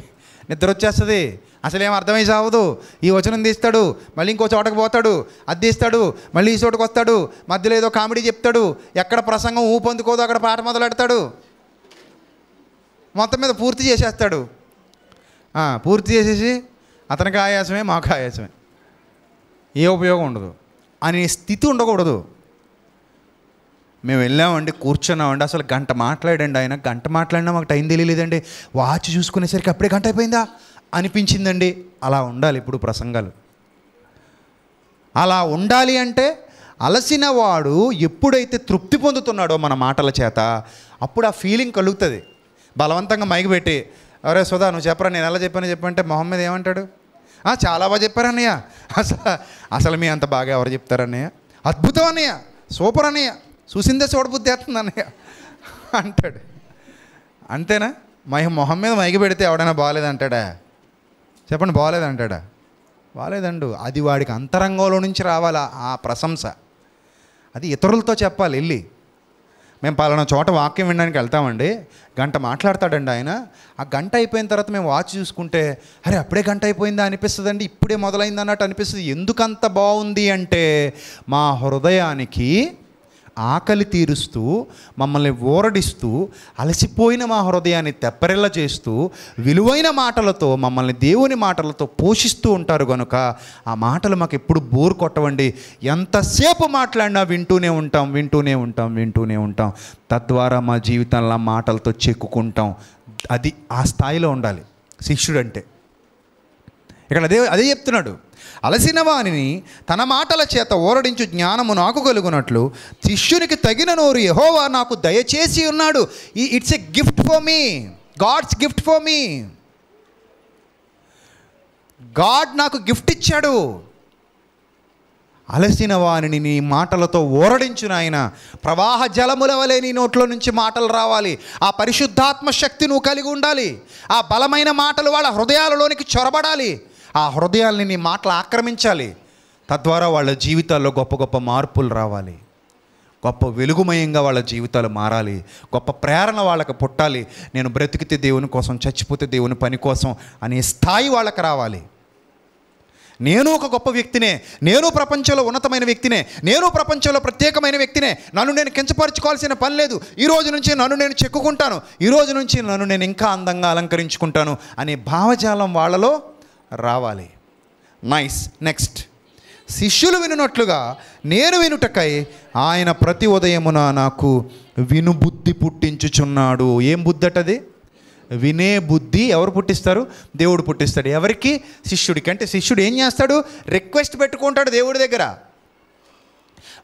నిద్ర వచ్చేస్తుంది అసలేం అర్థమై సావదు. ఈ వచనం తీస్తాడు మళ్ళీ ఇంకో చోటకు పోతాడు అది తీస్తాడు మళ్ళీ ఈ చోటుకు వస్తాడు మధ్యలో ఏదో కామెడీ చెప్తాడు ఎక్కడ ప్రసంగం ఊపందుకోదో అక్కడ పాట మొదలెడతాడు. మొత్తం మీద పూర్తి చేసేస్తాడు. పూర్తి చేసేసి అతనికి ఆయాసమే మాకు ఆయాసమే. ఏ ఉపయోగం ఉండదు. అనే స్థితి ఉండకూడదు. మేము వెళ్ళామండి కూర్చున్నామండి. అసలు గంట మాట్లాడండి ఆయన. గంట మాట్లాడినా మాకు టైం తెలియలేదండి. వాచ్ చూసుకునేసరికి అప్పుడే గంట అయిపోయిందా? అనిపించిందండి. అలా ఉండాలి ఇప్పుడు ప్రసంగాలు. అలా ఉండాలి అంటే అలసిన వాడు ఎప్పుడైతే తృప్తి పొందుతున్నాడో మన మాటల చేత అప్పుడు ఆ ఫీలింగ్ కలుగుతుంది. బలవంతంగా మైకి పెట్టి అరే సుధా నువ్వు చెప్పరా? నేను ఎలా చెప్పాను చెప్పంటే మొహమ్మద్ ఏమంటాడు? చాలా బాగా చెప్పారన్నయ్య అసలు అసలు మీ అంత బాగా ఎవరు చెప్తారన్నయ్య అద్భుతం అన్నయ్య. సూపర్ అన్నయ్య. చూసిందే చూడబుద్ధి వేస్తుంది అన్నయ్య అంటాడు. అంతేనా? మై మొహం మీద మైకి పెడితే ఎవడైనా బాగాలేదంటాడా? చెప్పండి బాగాలేదంటాడా? బాగాలేదండు. అది వాడికి అంతరంగంలో నుంచి రావాలా? ఆ ప్రశంస. అది ఇతరులతో చెప్పాలి వెళ్ళి. మేము పలానా చోట వాక్యం వినడానికి వెళ్తామండి. గంట మాట్లాడతాడండి ఆయన. ఆ గంట అయిపోయిన తర్వాత మేము వాచ్ చూసుకుంటే అరే అప్పుడే గంట అయిపోయిందా అనిపిస్తుందండి. ఇప్పుడే మొదలైంది అన్నట్టు అనిపిస్తుంది. ఎందుకంత బాగుంది అంటే మా హృదయానికి ఆకలి తీరుస్తూ మమ్మల్ని ఊరడిస్తూ అలసిపోయిన మా హృదయాన్ని తెప్పరిల్ల చేస్తూ విలువైన మాటలతో మమ్మల్ని దేవుని మాటలతో పోషిస్తూ ఉంటారు కనుక ఆ మాటలు మాకు ఎప్పుడు బోర్ కొట్టవండి. ఎంతసేపు మాట్లాడినా వింటూనే ఉంటాం వింటూనే ఉంటాం వింటూనే ఉంటాం. తద్వారా మా జీవితంలో మాటలతో చెక్కుకుంటాం. అది ఆ స్థాయిలో ఉండాలి. శిష్యుడంటే. ఇక్కడ అదే అదే చెప్తున్నాడు. అలసిన వానిని తన మాటల చేత ఓరడించు జ్ఞానము నాకు కలుగునట్లు శిష్యునికి తగిన నోరు యహోవా నాకు దయచేసి ఉన్నాడు. ఈ it's a gift for me. God's gift for me. God నాకు గిఫ్ట్ ఇచ్చాడు. అలసిన వానిని నీ మాటలతో ఓరడించు నాయన. ప్రవాహ జలముల వలె నీ నోట్లో నుంచి మాటలు రావాలి. ఆ పరిశుద్ధాత్మ శక్తి నువ్వు కలిగి ఉండాలి. ఆ బలమైన మాటలు వాళ్ళ హృదయాలలోనికి చొరబడాలి. ఆ హృదయాల్ని నీ మాటలు ఆక్రమించాలి. తద్వారా వాళ్ళ జీవితాల్లో గొప్ప గొప్ప మార్పులు రావాలి. గొప్ప వెలుగుమయంగా వాళ్ళ జీవితాలు మారాలి. గొప్ప ప్రేరణ వాళ్ళకి పుట్టాలి. నేను బ్రతికితే దేవుని కోసం చచ్చిపోతే దేవుని పని కోసం అనే స్థాయి వాళ్ళకి రావాలి. నేను ఒక గొప్ప వ్యక్తినే నేను ప్రపంచంలో ఉన్నతమైన వ్యక్తినే నేను ప్రపంచంలో ప్రత్యేకమైన వ్యక్తినే నన్ను నేను కించపరచుకోవాల్సిన పని లేదు. ఈ రోజు నుంచి నన్ను నేను చెక్కుకుంటాను. ఈ రోజు నుంచి నన్ను నేను ఇంకా అందంగా అలంకరించుకుంటాను అనే భావజాలం వాళ్ళలో రావాలి. నైస్ నెక్స్ట్ శిష్యులు వినున్నట్లుగా నేను వినుటకై ఆయన ప్రతి ఉదయమున నాకు వినుబుద్ధి పుట్టించుచున్నాడు. ఏం బుద్ధి అటది వినే బుద్ధి ఎవరు పుట్టిస్తారు? దేవుడు పుట్టిస్తాడు. ఎవరికి? శిష్యుడికి. అంటే శిష్యుడు ఏం చేస్తాడు? రిక్వెస్ట్ పెట్టుకుంటాడు దేవుడి దగ్గర.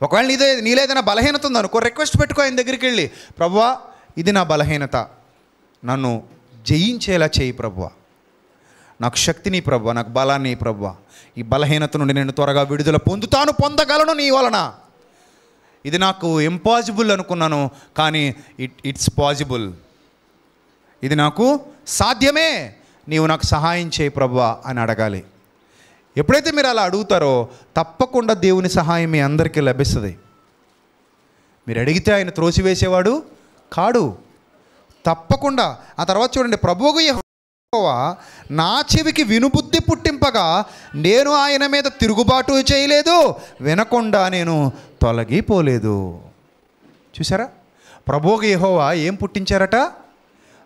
ఒకవేళ నీదే నీలో ఏదైనా బలహీనత ఉందనుకో రిక్వెస్ట్ పెట్టుకో ఆయన దగ్గరికి వెళ్ళి ప్రభువా ఇది నా బలహీనత. నన్ను జయించేలా చేయి ప్రభువా నాకు శక్తిని ప్రభు నాకు బలాన్ని ప్రభు ఈ బలహీనత నుండి నేను త్వరగా విడుదల పొందుతాను పొందగలను నీ వలన. ఇది నాకు ఇంపాసిబుల్ అనుకున్నాను కానీ ఇట్ ఇట్స్ పాసిబుల్ ఇది నాకు సాధ్యమే నీవు నాకు సహాయం చేయి ప్రభువా అని అడగాలి. ఎప్పుడైతే మీరు అలా అడుగుతారో తప్పకుండా దేవుని సహాయం మీ అందరికీ లభిస్తుంది. మీరు అడిగితే ఆయన త్రోసివేసేవాడు కాడు. తప్పకుండా. ఆ తర్వాత చూడండి ప్రభువుకు యెహోవా నా చెవికి వినుబుద్ధి పుట్టింపగా నేను ఆయన మీద తిరుగుబాటు చేయలేదు వినకుండా నేను తొలగిపోలేదు. చూసారా ప్రభువుకు యహోవా ఏం పుట్టించారట?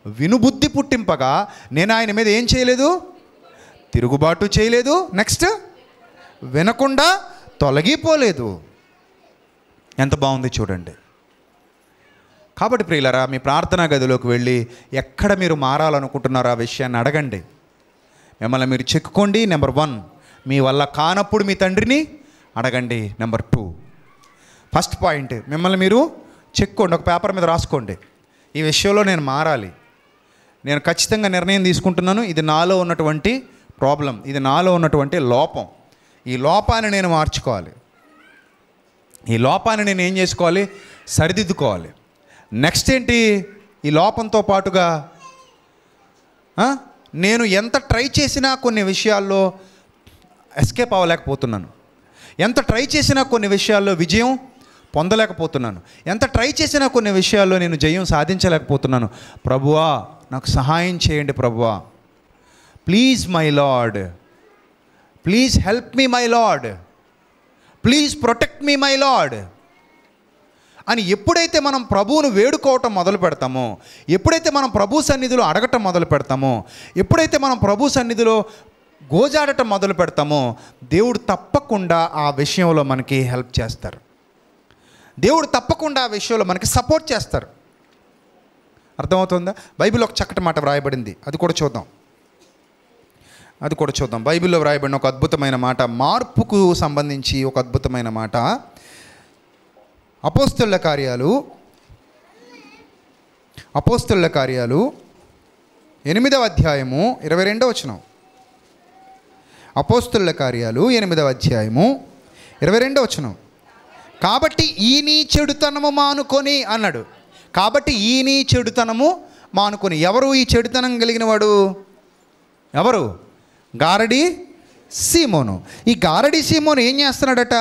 వినుబుద్ధి పుట్టింపగా నేను ఆయన మీద ఏం చేయలేదు? తిరుగుబాటు చేయలేదు. నెక్స్ట్ వినకుండా తొలగిపోలేదు. ఎంత బాగుంది చూడండి. కాబట్టి ప్రియులరా మీ ప్రార్థనా గదిలోకి వెళ్ళి ఎక్కడ మీరు మారాలనుకుంటున్నారో ఆ విషయాన్ని అడగండి. మిమ్మల్ని మీరు చెక్కుకోండి. నెంబర్ వన్ మీ వల్ల కానప్పుడు మీ తండ్రిని అడగండి. నెంబర్ టూ ఫస్ట్ పాయింట్ మిమ్మల్ని మీరు చెక్కోండి ఒక పేపర్ మీద రాసుకోండి. ఈ విషయంలో నేను మారాలి. నేను ఖచ్చితంగా నిర్ణయం తీసుకుంటున్నాను. ఇది నాలో ఉన్నటువంటి ప్రాబ్లం. ఇది నాలో ఉన్నటువంటి లోపం. ఈ లోపాన్ని నేను మార్చుకోవాలి. ఈ లోపాన్ని నేను ఏం చేసుకోవాలి? సరిదిద్దుకోవాలి. నెక్స్ట్ ఏంటి? ఈ లోపంతో పాటుగా నేను ఎంత ట్రై చేసినా కొన్ని విషయాల్లో ఎస్కేప్ అవ్వలేకపోతున్నాను. ఎంత ట్రై చేసినా కొన్ని విషయాల్లో విజయం పొందలేకపోతున్నాను. ఎంత ట్రై చేసినా కొన్ని విషయాల్లో నేను జయం సాధించలేకపోతున్నాను. ప్రభువా నాకు సహాయం చేయండి ప్రభువా. Please my lord please help me my lord please protect me my lord అని ఎప్పుడైతే మనం ప్రభువును వేడుకోవటం మొదలు పెడతామో ఎప్పుడైతే మనం ప్రభు సన్నిధిలో అడగటం మొదలు పెడతామో ఎప్పుడైతే మనం ప్రభు సన్నిధిలో గోజాడటం మొదలు పెడతామో దేవుడు తప్పకుండా ఆ విషయంలో మనకి హెల్ప్ చేస్తారు. దేవుడు తప్పకుండా ఆ విషయంలో మనకి సపోర్ట్ చేస్తారు. అర్థమవుతుందా? బైబిల్ ఒక చక్కటి మాట వ్రాయబడింది. అది కూడా చూద్దాం. అది కూడా చూద్దాం. బైబిల్లో వ్రాయబడిన ఒక అద్భుతమైన మాట మార్పుకు సంబంధించి ఒక అద్భుతమైన మాట అపోస్తుల కార్యాలు అపోస్తుల కార్యాలు ఎనిమిదవ అధ్యాయము ఇరవై రెండవ వచనం. అపోస్తుల కార్యాలు ఎనిమిదవ అధ్యాయము ఇరవై రెండవ వచనం. కాబట్టి ఈ నీ చెడుతనము మానుకొని అన్నాడు. కాబట్టి ఈ నీ చెడుతనము మానుకొని. ఎవరు ఈ చెడుతనం కలిగిన వాడు? ఎవరు? గారడి సీమోను. ఈ గారడి సీమోను ఏం చేస్తున్నాడట?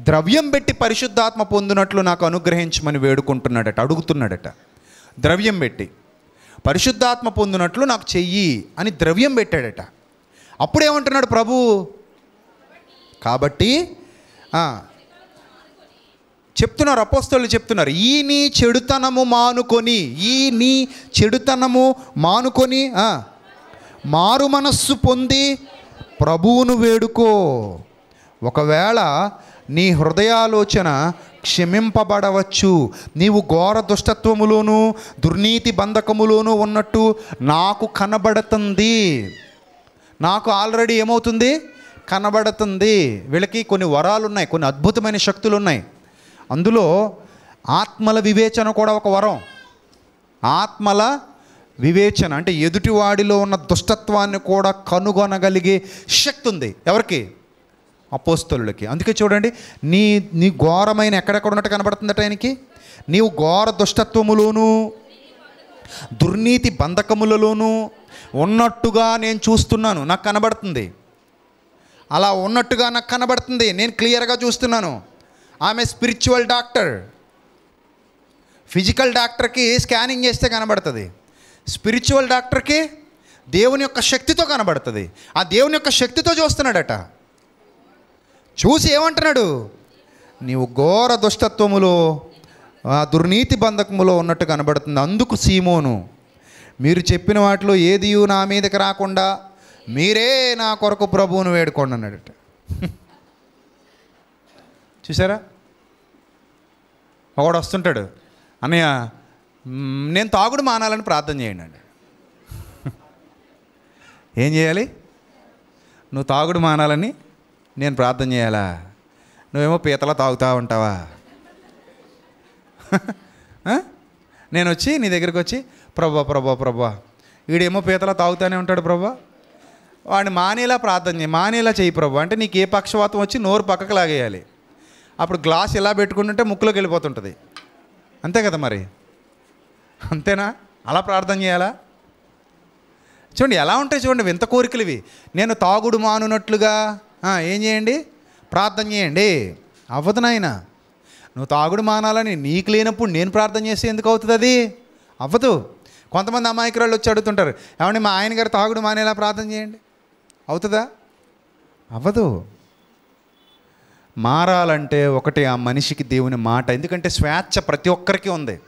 ద్రవ్యం పెట్టి పరిశుద్ధాత్మ పొందినట్లు నాకు అనుగ్రహించమని వేడుకుంటున్నాడట అడుగుతున్నాడట. ద్రవ్యం పెట్టి. పరిశుద్ధాత్మ పొందినట్లు నాకు చెయ్యి అని ద్రవ్యం పెట్టాడట. అప్పుడేమంటున్నాడు ప్రభు? కాబట్టి చెప్తున్నారు అపోస్తలు చెప్తున్నారు ఈ నీ చెడుతనము మానుకొని ఈ నీ చెడుతనము మానుకొని మారు మనస్సు పొంది ప్రభువును వేడుకో. ఒకవేళ నీ హృదయాలోచన క్షమింపబడవచ్చు. నీవు ఘోర దుష్టత్వములోను దుర్నీతి బంధకములోను ఉన్నట్టు నాకు కనబడుతుంది. నాకు ఆల్రెడీ ఏమవుతుంది? కనబడుతుంది. వీళ్ళకి కొన్ని వరాలు ఉన్నాయి కొన్ని అద్భుతమైన శక్తులు ఉన్నాయి అందులో ఆత్మల వివేచన కూడా ఒక వరం. ఆత్మల వివేచన అంటే ఎదుటివాడిలో ఉన్న దుష్టత్వాన్ని కూడా కనుగొనగలిగే శక్తి ఉంది. ఎవరికి? అపోస్తలులకి. అందుకే చూడండి నీ నీ ఘోరమైన ఎక్కడెక్కడ ఉన్నట్టు కనబడుతుందట ఆయనకి? నీవు ఘోర దుష్టత్వములోను దుర్నీతి బంధకములలోనూ ఉన్నట్టుగా నేను చూస్తున్నాను. నాకు కనబడుతుంది. అలా ఉన్నట్టుగా నాకు కనబడుతుంది. నేను క్లియర్గా చూస్తున్నాను. ఆమె స్పిరిచువల్ డాక్టర్. ఫిజికల్ డాక్టర్కి స్కానింగ్ చేస్తే కనబడుతుంది. స్పిరిచువల్ డాక్టర్కి దేవుని యొక్క శక్తితో కనబడుతుంది. ఆ దేవుని యొక్క శక్తితో చూస్తున్నాడట. చూసి ఏమంటున్నాడు? నీవు ఘోర దుష్టత్వములో ఆ దుర్నీతి బంధకములో ఉన్నట్టు కనబడుతుంది. అందుకు సీమోను మీరు చెప్పిన వాటిలో ఏది నా మీదకి రాకుండా మీరే నా కొరకు ప్రభువును వేడుకోండి అన్నాడట. చూసారా? ఒకడు వస్తుంటాడు అన్నయ్య నేను తాగుడు మానాలని ప్రార్థన చేయండి అండి ఏం చేయాలి? నువ్వు తాగుడు మానాలని నేను ప్రార్థన చేయాలా? నువ్వేమో పీతలా తాగుతూ ఉంటావా? నేను వచ్చి నీ దగ్గరికి వచ్చి ప్రభా ప్రభా ప్రభా వీడేమో పీతలా తాగుతూనే ఉంటాడు ప్రభా. వాడిని మానేలా ప్రార్థన చేయి మానేలా చేయి ప్రభా. అంటే నీకు ఏ పక్షవాతం వచ్చి నోరు పక్కకు లాగేయాలి. అప్పుడు గ్లాస్ ఇలా పెట్టుకుంటుంటే ముక్కులోకి వెళ్ళిపోతుంటుంది. అంతే కదా మరి? అంతేనా? అలా ప్రార్థన చేయాలా? చూడండి ఎలా ఉంటాయి చూడండి వింత కోరికలు ఇవి. నేను తాగుడు మానునట్లుగా ఏం చేయండి? ప్రార్థన చేయండి. అవ్వదు నాయన. నువ్వు తాగుడు మానాలని నీకు లేనప్పుడు నేను ప్రార్థన చేస్తే ఎందుకు అవుతుంది అది? అవ్వదు. కొంతమంది అమాయకురాళ్ళు వచ్చి అడుగుతుంటారు ఏమండి మా ఆయన గారు తాగుడు మానేలా ప్రార్థన చేయండి? అవుతుందా? అవ్వదు. మారాలంటే ఒకటి ఆ మనిషికి దేవుని మాట ఎందుకంటే స్వేచ్ఛ ప్రతి ఒక్కరికి ఉంది.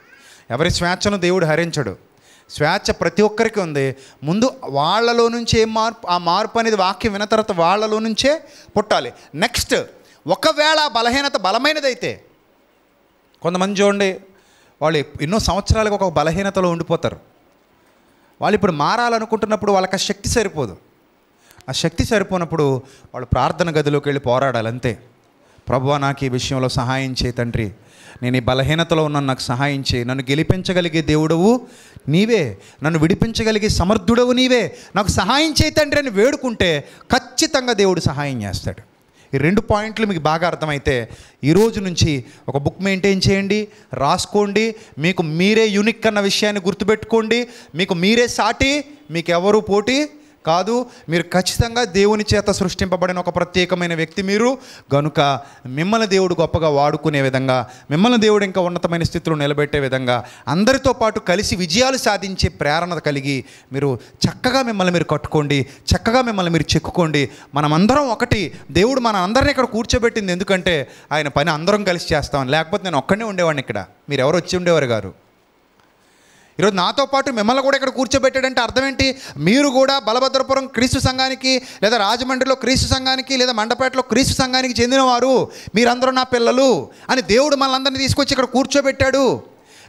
ఎవరి స్వేచ్ఛను దేవుడు హరించడు. స్వేచ్ఛ ప్రతి ఒక్కరికి ఉంది. ముందు వాళ్ళలో నుంచి ఏం మార్పు ఆ మార్పు అనేది వాక్యం విన్న తర్వాత వాళ్ళలో నుంచే పుట్టాలి. నెక్స్ట్ ఒకవేళ బలహీనత బలమైనదైతే కొంతమంది చూడండి వాళ్ళు ఎన్నో సంవత్సరాలకు ఒక బలహీనతలో ఉండిపోతారు. వాళ్ళు ఇప్పుడు మారాలనుకుంటున్నప్పుడు వాళ్ళకి ఆ శక్తి సరిపోదు. ఆ శక్తి సరిపోనప్పుడు వాళ్ళు ప్రార్థన గదిలోకి వెళ్ళి పోరాడాలి అంతే ప్రభువా నాకు ఈ విషయంలో సహాయం చేయి తండ్రి. నేను ఈ బలహీనతలో ఉన్న నాకు సహాయం చేయి. నన్ను గెలిపించగలిగే దేవుడవు నీవే. నన్ను విడిపించగలిగే సమర్థుడవు నీవే. నాకు సహాయం చేయి తండ్రి అని వేడుకుంటే ఖచ్చితంగా దేవుడు సహాయం చేస్తాడు. ఈ రెండు పాయింట్లు మీకు బాగా అర్థమైతే ఈ రోజు నుంచి ఒక బుక్ మెయింటైన్ చేయండి రాసుకోండి మీకు మీరే యూనిక్ అన్న విషయాన్ని గుర్తుపెట్టుకోండి మీకు మీరే సాటి మీకు ఎవరు పోటీ కాదు మీరు ఖచ్చితంగా దేవుని చేత సృష్టింపబడిన ఒక ప్రత్యేకమైన వ్యక్తి మీరు. గనుక మిమ్మల్ని దేవుడు గొప్పగా వాడుకునే విధంగా మిమ్మల్ని దేవుడు ఇంకా ఉన్నతమైన స్థితిలో నిలబెట్టే విధంగా అందరితో పాటు కలిసి విజయాలు సాధించే ప్రేరణ కలిగి మీరు చక్కగా మిమ్మల్ని మీరు కట్టుకోండి చక్కగా మిమ్మల్ని మీరు చెక్కుకోండి. మనమందరం ఒకటి దేవుడు మన అందరిని ఇక్కడ కూర్చోబెట్టింది ఎందుకంటే ఆయన పని అందరం కలిసి చేస్తాం లేకపోతే నేను ఒక్కడే ఉండేవాడిని ఇక్కడ. మీరు ఎవరు వచ్చి ఉండేవారు గారు. ఈరోజు నాతో పాటు మిమ్మల్ని కూడా ఇక్కడ కూర్చోబెట్టాడంటే అర్థం ఏంటి మీరు కూడా బలభద్రపురం క్రీస్తు సంఘానికి లేదా రాజమండ్రిలో క్రీస్తు సంఘానికి లేదా మండపేటలో క్రీస్తు సంఘానికి చెందినవారు. మీరందరూ నా పిల్లలు అని దేవుడు మనందరినీ తీసుకొచ్చి ఇక్కడ కూర్చోబెట్టాడు.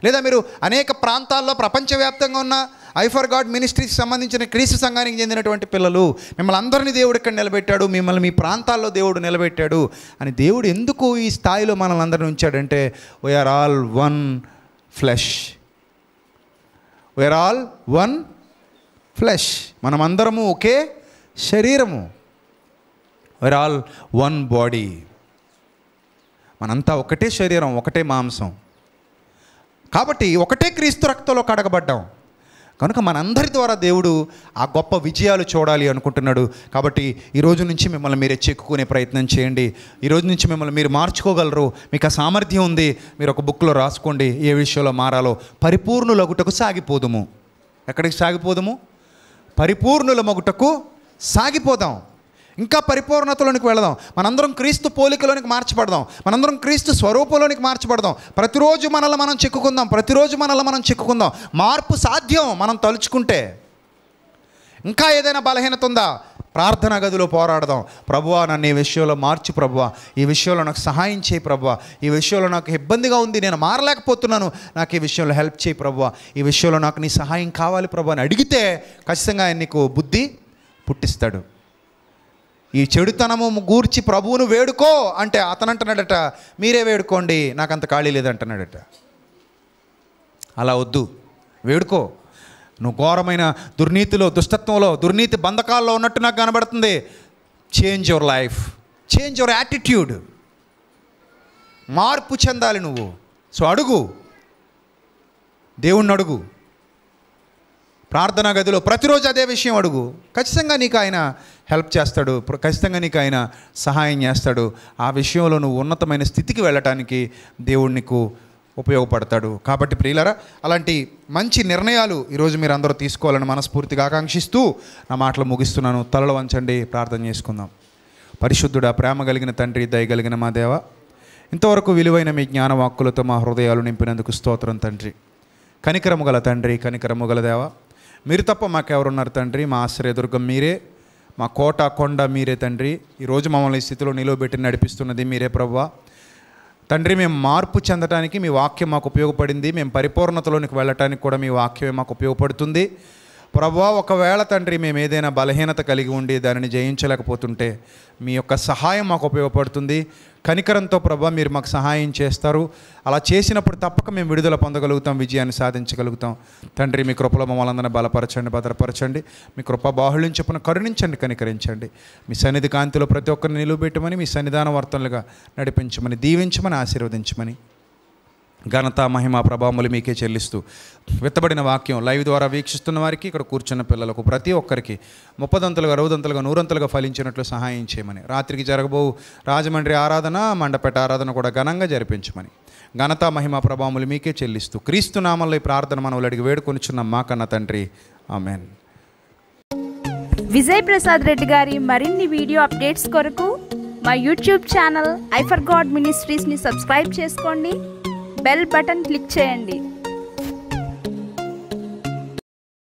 లేదా మీరు అనేక ప్రాంతాల్లో ప్రపంచవ్యాప్తంగా ఉన్న ఐఫర్ గాడ్ మినిస్ట్రీకి సంబంధించిన క్రీస్తు సంఘానికి చెందినటువంటి పిల్లలు. మిమ్మల్ని అందరినీ దేవుడు ఇక్కడ నిలబెట్టాడు. మిమ్మల్ని మీ ప్రాంతాల్లో దేవుడు నిలబెట్టాడు. అని దేవుడు ఎందుకు ఈ స్థాయిలో మనల్ని అందరిని ఉంచాడంటే we are all one flesh we're all one flesh మనమందరము ఒకే శరీరము. వేర్ ఆల్ వన్ బాడీ మనంతా ఒకటే శరీరం ఒకటే మాంసం. కాబట్టి ఒకటే క్రీస్తు రక్తంలో కడగబడ్డాం కనుక మనందరి ద్వారా దేవుడు ఆ గొప్ప విజయాలు చూడాలి అనుకుంటున్నాడు. కాబట్టి ఈ రోజు నుంచి మిమ్మల్ని మీరు చెక్కుకునే ప్రయత్నం చేయండి. ఈ రోజు నుంచి మిమ్మల్ని మీరు మార్చుకోగలరు. మీకు ఆ సామర్థ్యం ఉంది. మీరు ఒక బుక్లో రాసుకోండి. ఏ విషయంలో మారాలో. పరిపూర్ణులగుటకు సాగిపోదుము. ఎక్కడికి సాగిపోదుము? పరిపూర్ణుల మగుటకు సాగిపోదాం. ఇంకా పరిపూర్ణతలోనికి వెళదాం. మనందరం క్రీస్తు పోలికలోనికి మార్చబడదాం. మనందరం క్రీస్తు స్వరూపంలోనికి మార్చబడదాం. ప్రతిరోజు మనల్ని మనం చెక్కుకుందాం. ప్రతిరోజు మనల్ని మనం చెక్కుకుందాం. మార్పు సాధ్యం మనం తలుచుకుంటే. ఇంకా ఏదైనా బలహీనత ఉందా? ప్రార్థనా గదిలో పోరాడదాం. ప్రభువా నన్ను ఈ విషయంలో మార్చు ప్రభువా. ఈ విషయంలో నాకు సహాయం చేయి ప్రభువా. ఈ విషయంలో నాకు ఇబ్బందిగా ఉంది. నేను మారలేకపోతున్నాను. నాకు ఈ విషయంలో హెల్ప్ చేయి ప్రభువా. ఈ విషయంలో నాకు నీ సహాయం కావాలి ప్రభు అని అడిగితే ఖచ్చితంగా ఆయన నీకు బుద్ధి పుట్టిస్తాడు. ఈ చెడుతనము గూర్చి ప్రభువును వేడుకో అంటే అతను అంటున్నాడట మీరే వేడుకోండి నాకు అంత ఖాళీ లేదంటున్నాడట. అలా వద్దు వేడుకో. నువ్వు ఘోరమైన దుర్నీతిలో దుష్టత్వంలో దుర్నీతి బంధకాల్లో ఉన్నట్టు నాకు కనబడుతుంది. Change your life change your attitude మార్పు చెందాలి నువ్వు. సో అడుగు. దేవుణ్ణి అడుగు. ప్రార్థనా గదిలో ప్రతిరోజు అదే విషయం అడుగు. ఖచ్చితంగా నీకు ఆయన హెల్ప్ చేస్తాడు. ఖచ్చితంగా నీకు ఆయన సహాయం చేస్తాడు. ఆ విషయంలో నువ్వు ఉన్నతమైన స్థితికి వెళ్ళటానికి దేవుడు నీకు ఉపయోగపడతాడు. కాబట్టి ప్రియులరా అలాంటి మంచి నిర్ణయాలు ఈరోజు మీరు అందరూ తీసుకోవాలని మనస్ఫూర్తిగా ఆకాంక్షిస్తూ నా మాటలు ముగిస్తున్నాను. తలలు వంచండి ప్రార్థన చేసుకుందాం. పరిశుద్ధుడ ప్రేమ కలిగిన తండ్రి దయగలిగిన మా దేవ ఇంతవరకు విలువైన మీ జ్ఞాన వాక్కులతో మా హృదయాలు నింపినందుకు స్తోత్రం తండ్రి. కనికరము గల తండ్రి కనికరము గల దేవ మీరు తప్ప మాకెవరున్నారు తండ్రి? మా ఆశ్రయదుర్గం మీరే. మా కోట కొండ మీరే తండ్రి. ఈరోజు మమ్మల్ని ఈ స్థితిలో నిలువబెట్టి నడిపిస్తున్నది మీరే ప్రవ్వా. తండ్రి మేము మార్పు చెందడానికి మీ వాక్యం మాకు ఉపయోగపడింది. మేము పరిపూర్ణతలోనికి వెళ్ళటానికి కూడా మీ వాక్యమే మాకు ఉపయోగపడుతుంది. ప్రభా ఒకవేళ తండ్రి మేము ఏదైనా బలహీనత కలిగి ఉండి దానిని జయించలేకపోతుంటే మీ యొక్క సహాయం మాకు ఉపయోగపడుతుంది. కనికరంతో ప్రభా మీరు మాకు సహాయం చేస్తారు. అలా చేసినప్పుడు తప్పక మేము విడుదల పొందగలుగుతాం విజయాన్ని సాధించగలుగుతాం. తండ్రి మీ కృపలో మమ్మల్ని బలపరచండి భద్రపరచండి. మీ కృప బాహుళ్యం చొప్పున కరుణించండి కనికరించండి. మీ సన్నిధి కాంతిలో ప్రతి ఒక్కరిని నిలువబెట్టమని మీ సన్నిధాన వర్తనలుగా నడిపించమని దీవించమని ఆశీర్వదించమని. ఘనత మహిమ ప్రభావములు మీకే చెల్లిస్తూ విత్తబడిన వాక్యం లైవ్ ద్వారా వీక్షిస్తున్న వారికి ఇక్కడ కూర్చున్న పిల్లలకు ప్రతి ఒక్కరికి ముప్పదంతలుగా అరవదంతలుగా నూరంతలుగా ఫలించినట్లు సహాయం చేయమని. రాత్రికి జరగబో రాజమండ్రి ఆరాధన మండపేట ఆరాధన కూడా ఘనంగా జరిపించమని. ఘనత మహిమ ప్రభావములు మీకే చెల్లిస్తూ క్రీస్తు నామంలో ఈ ప్రార్థన మనవులు అడిగి వేడుకొనిచున్న మా కన్న తండ్రి. ఆమెన్. విజయ్ ప్రసాద్ రెడ్డి గారి మరిన్ని వీడియో అప్డేట్స్ కొరకు మా యూట్యూబ్ ఛానల్ ఐఫర్ గాడ్ మినిస్ట్రీస్ని సబ్స్క్రైబ్ చేసుకోండి. బెల్ బటన్ క్లిక్ చేయండి.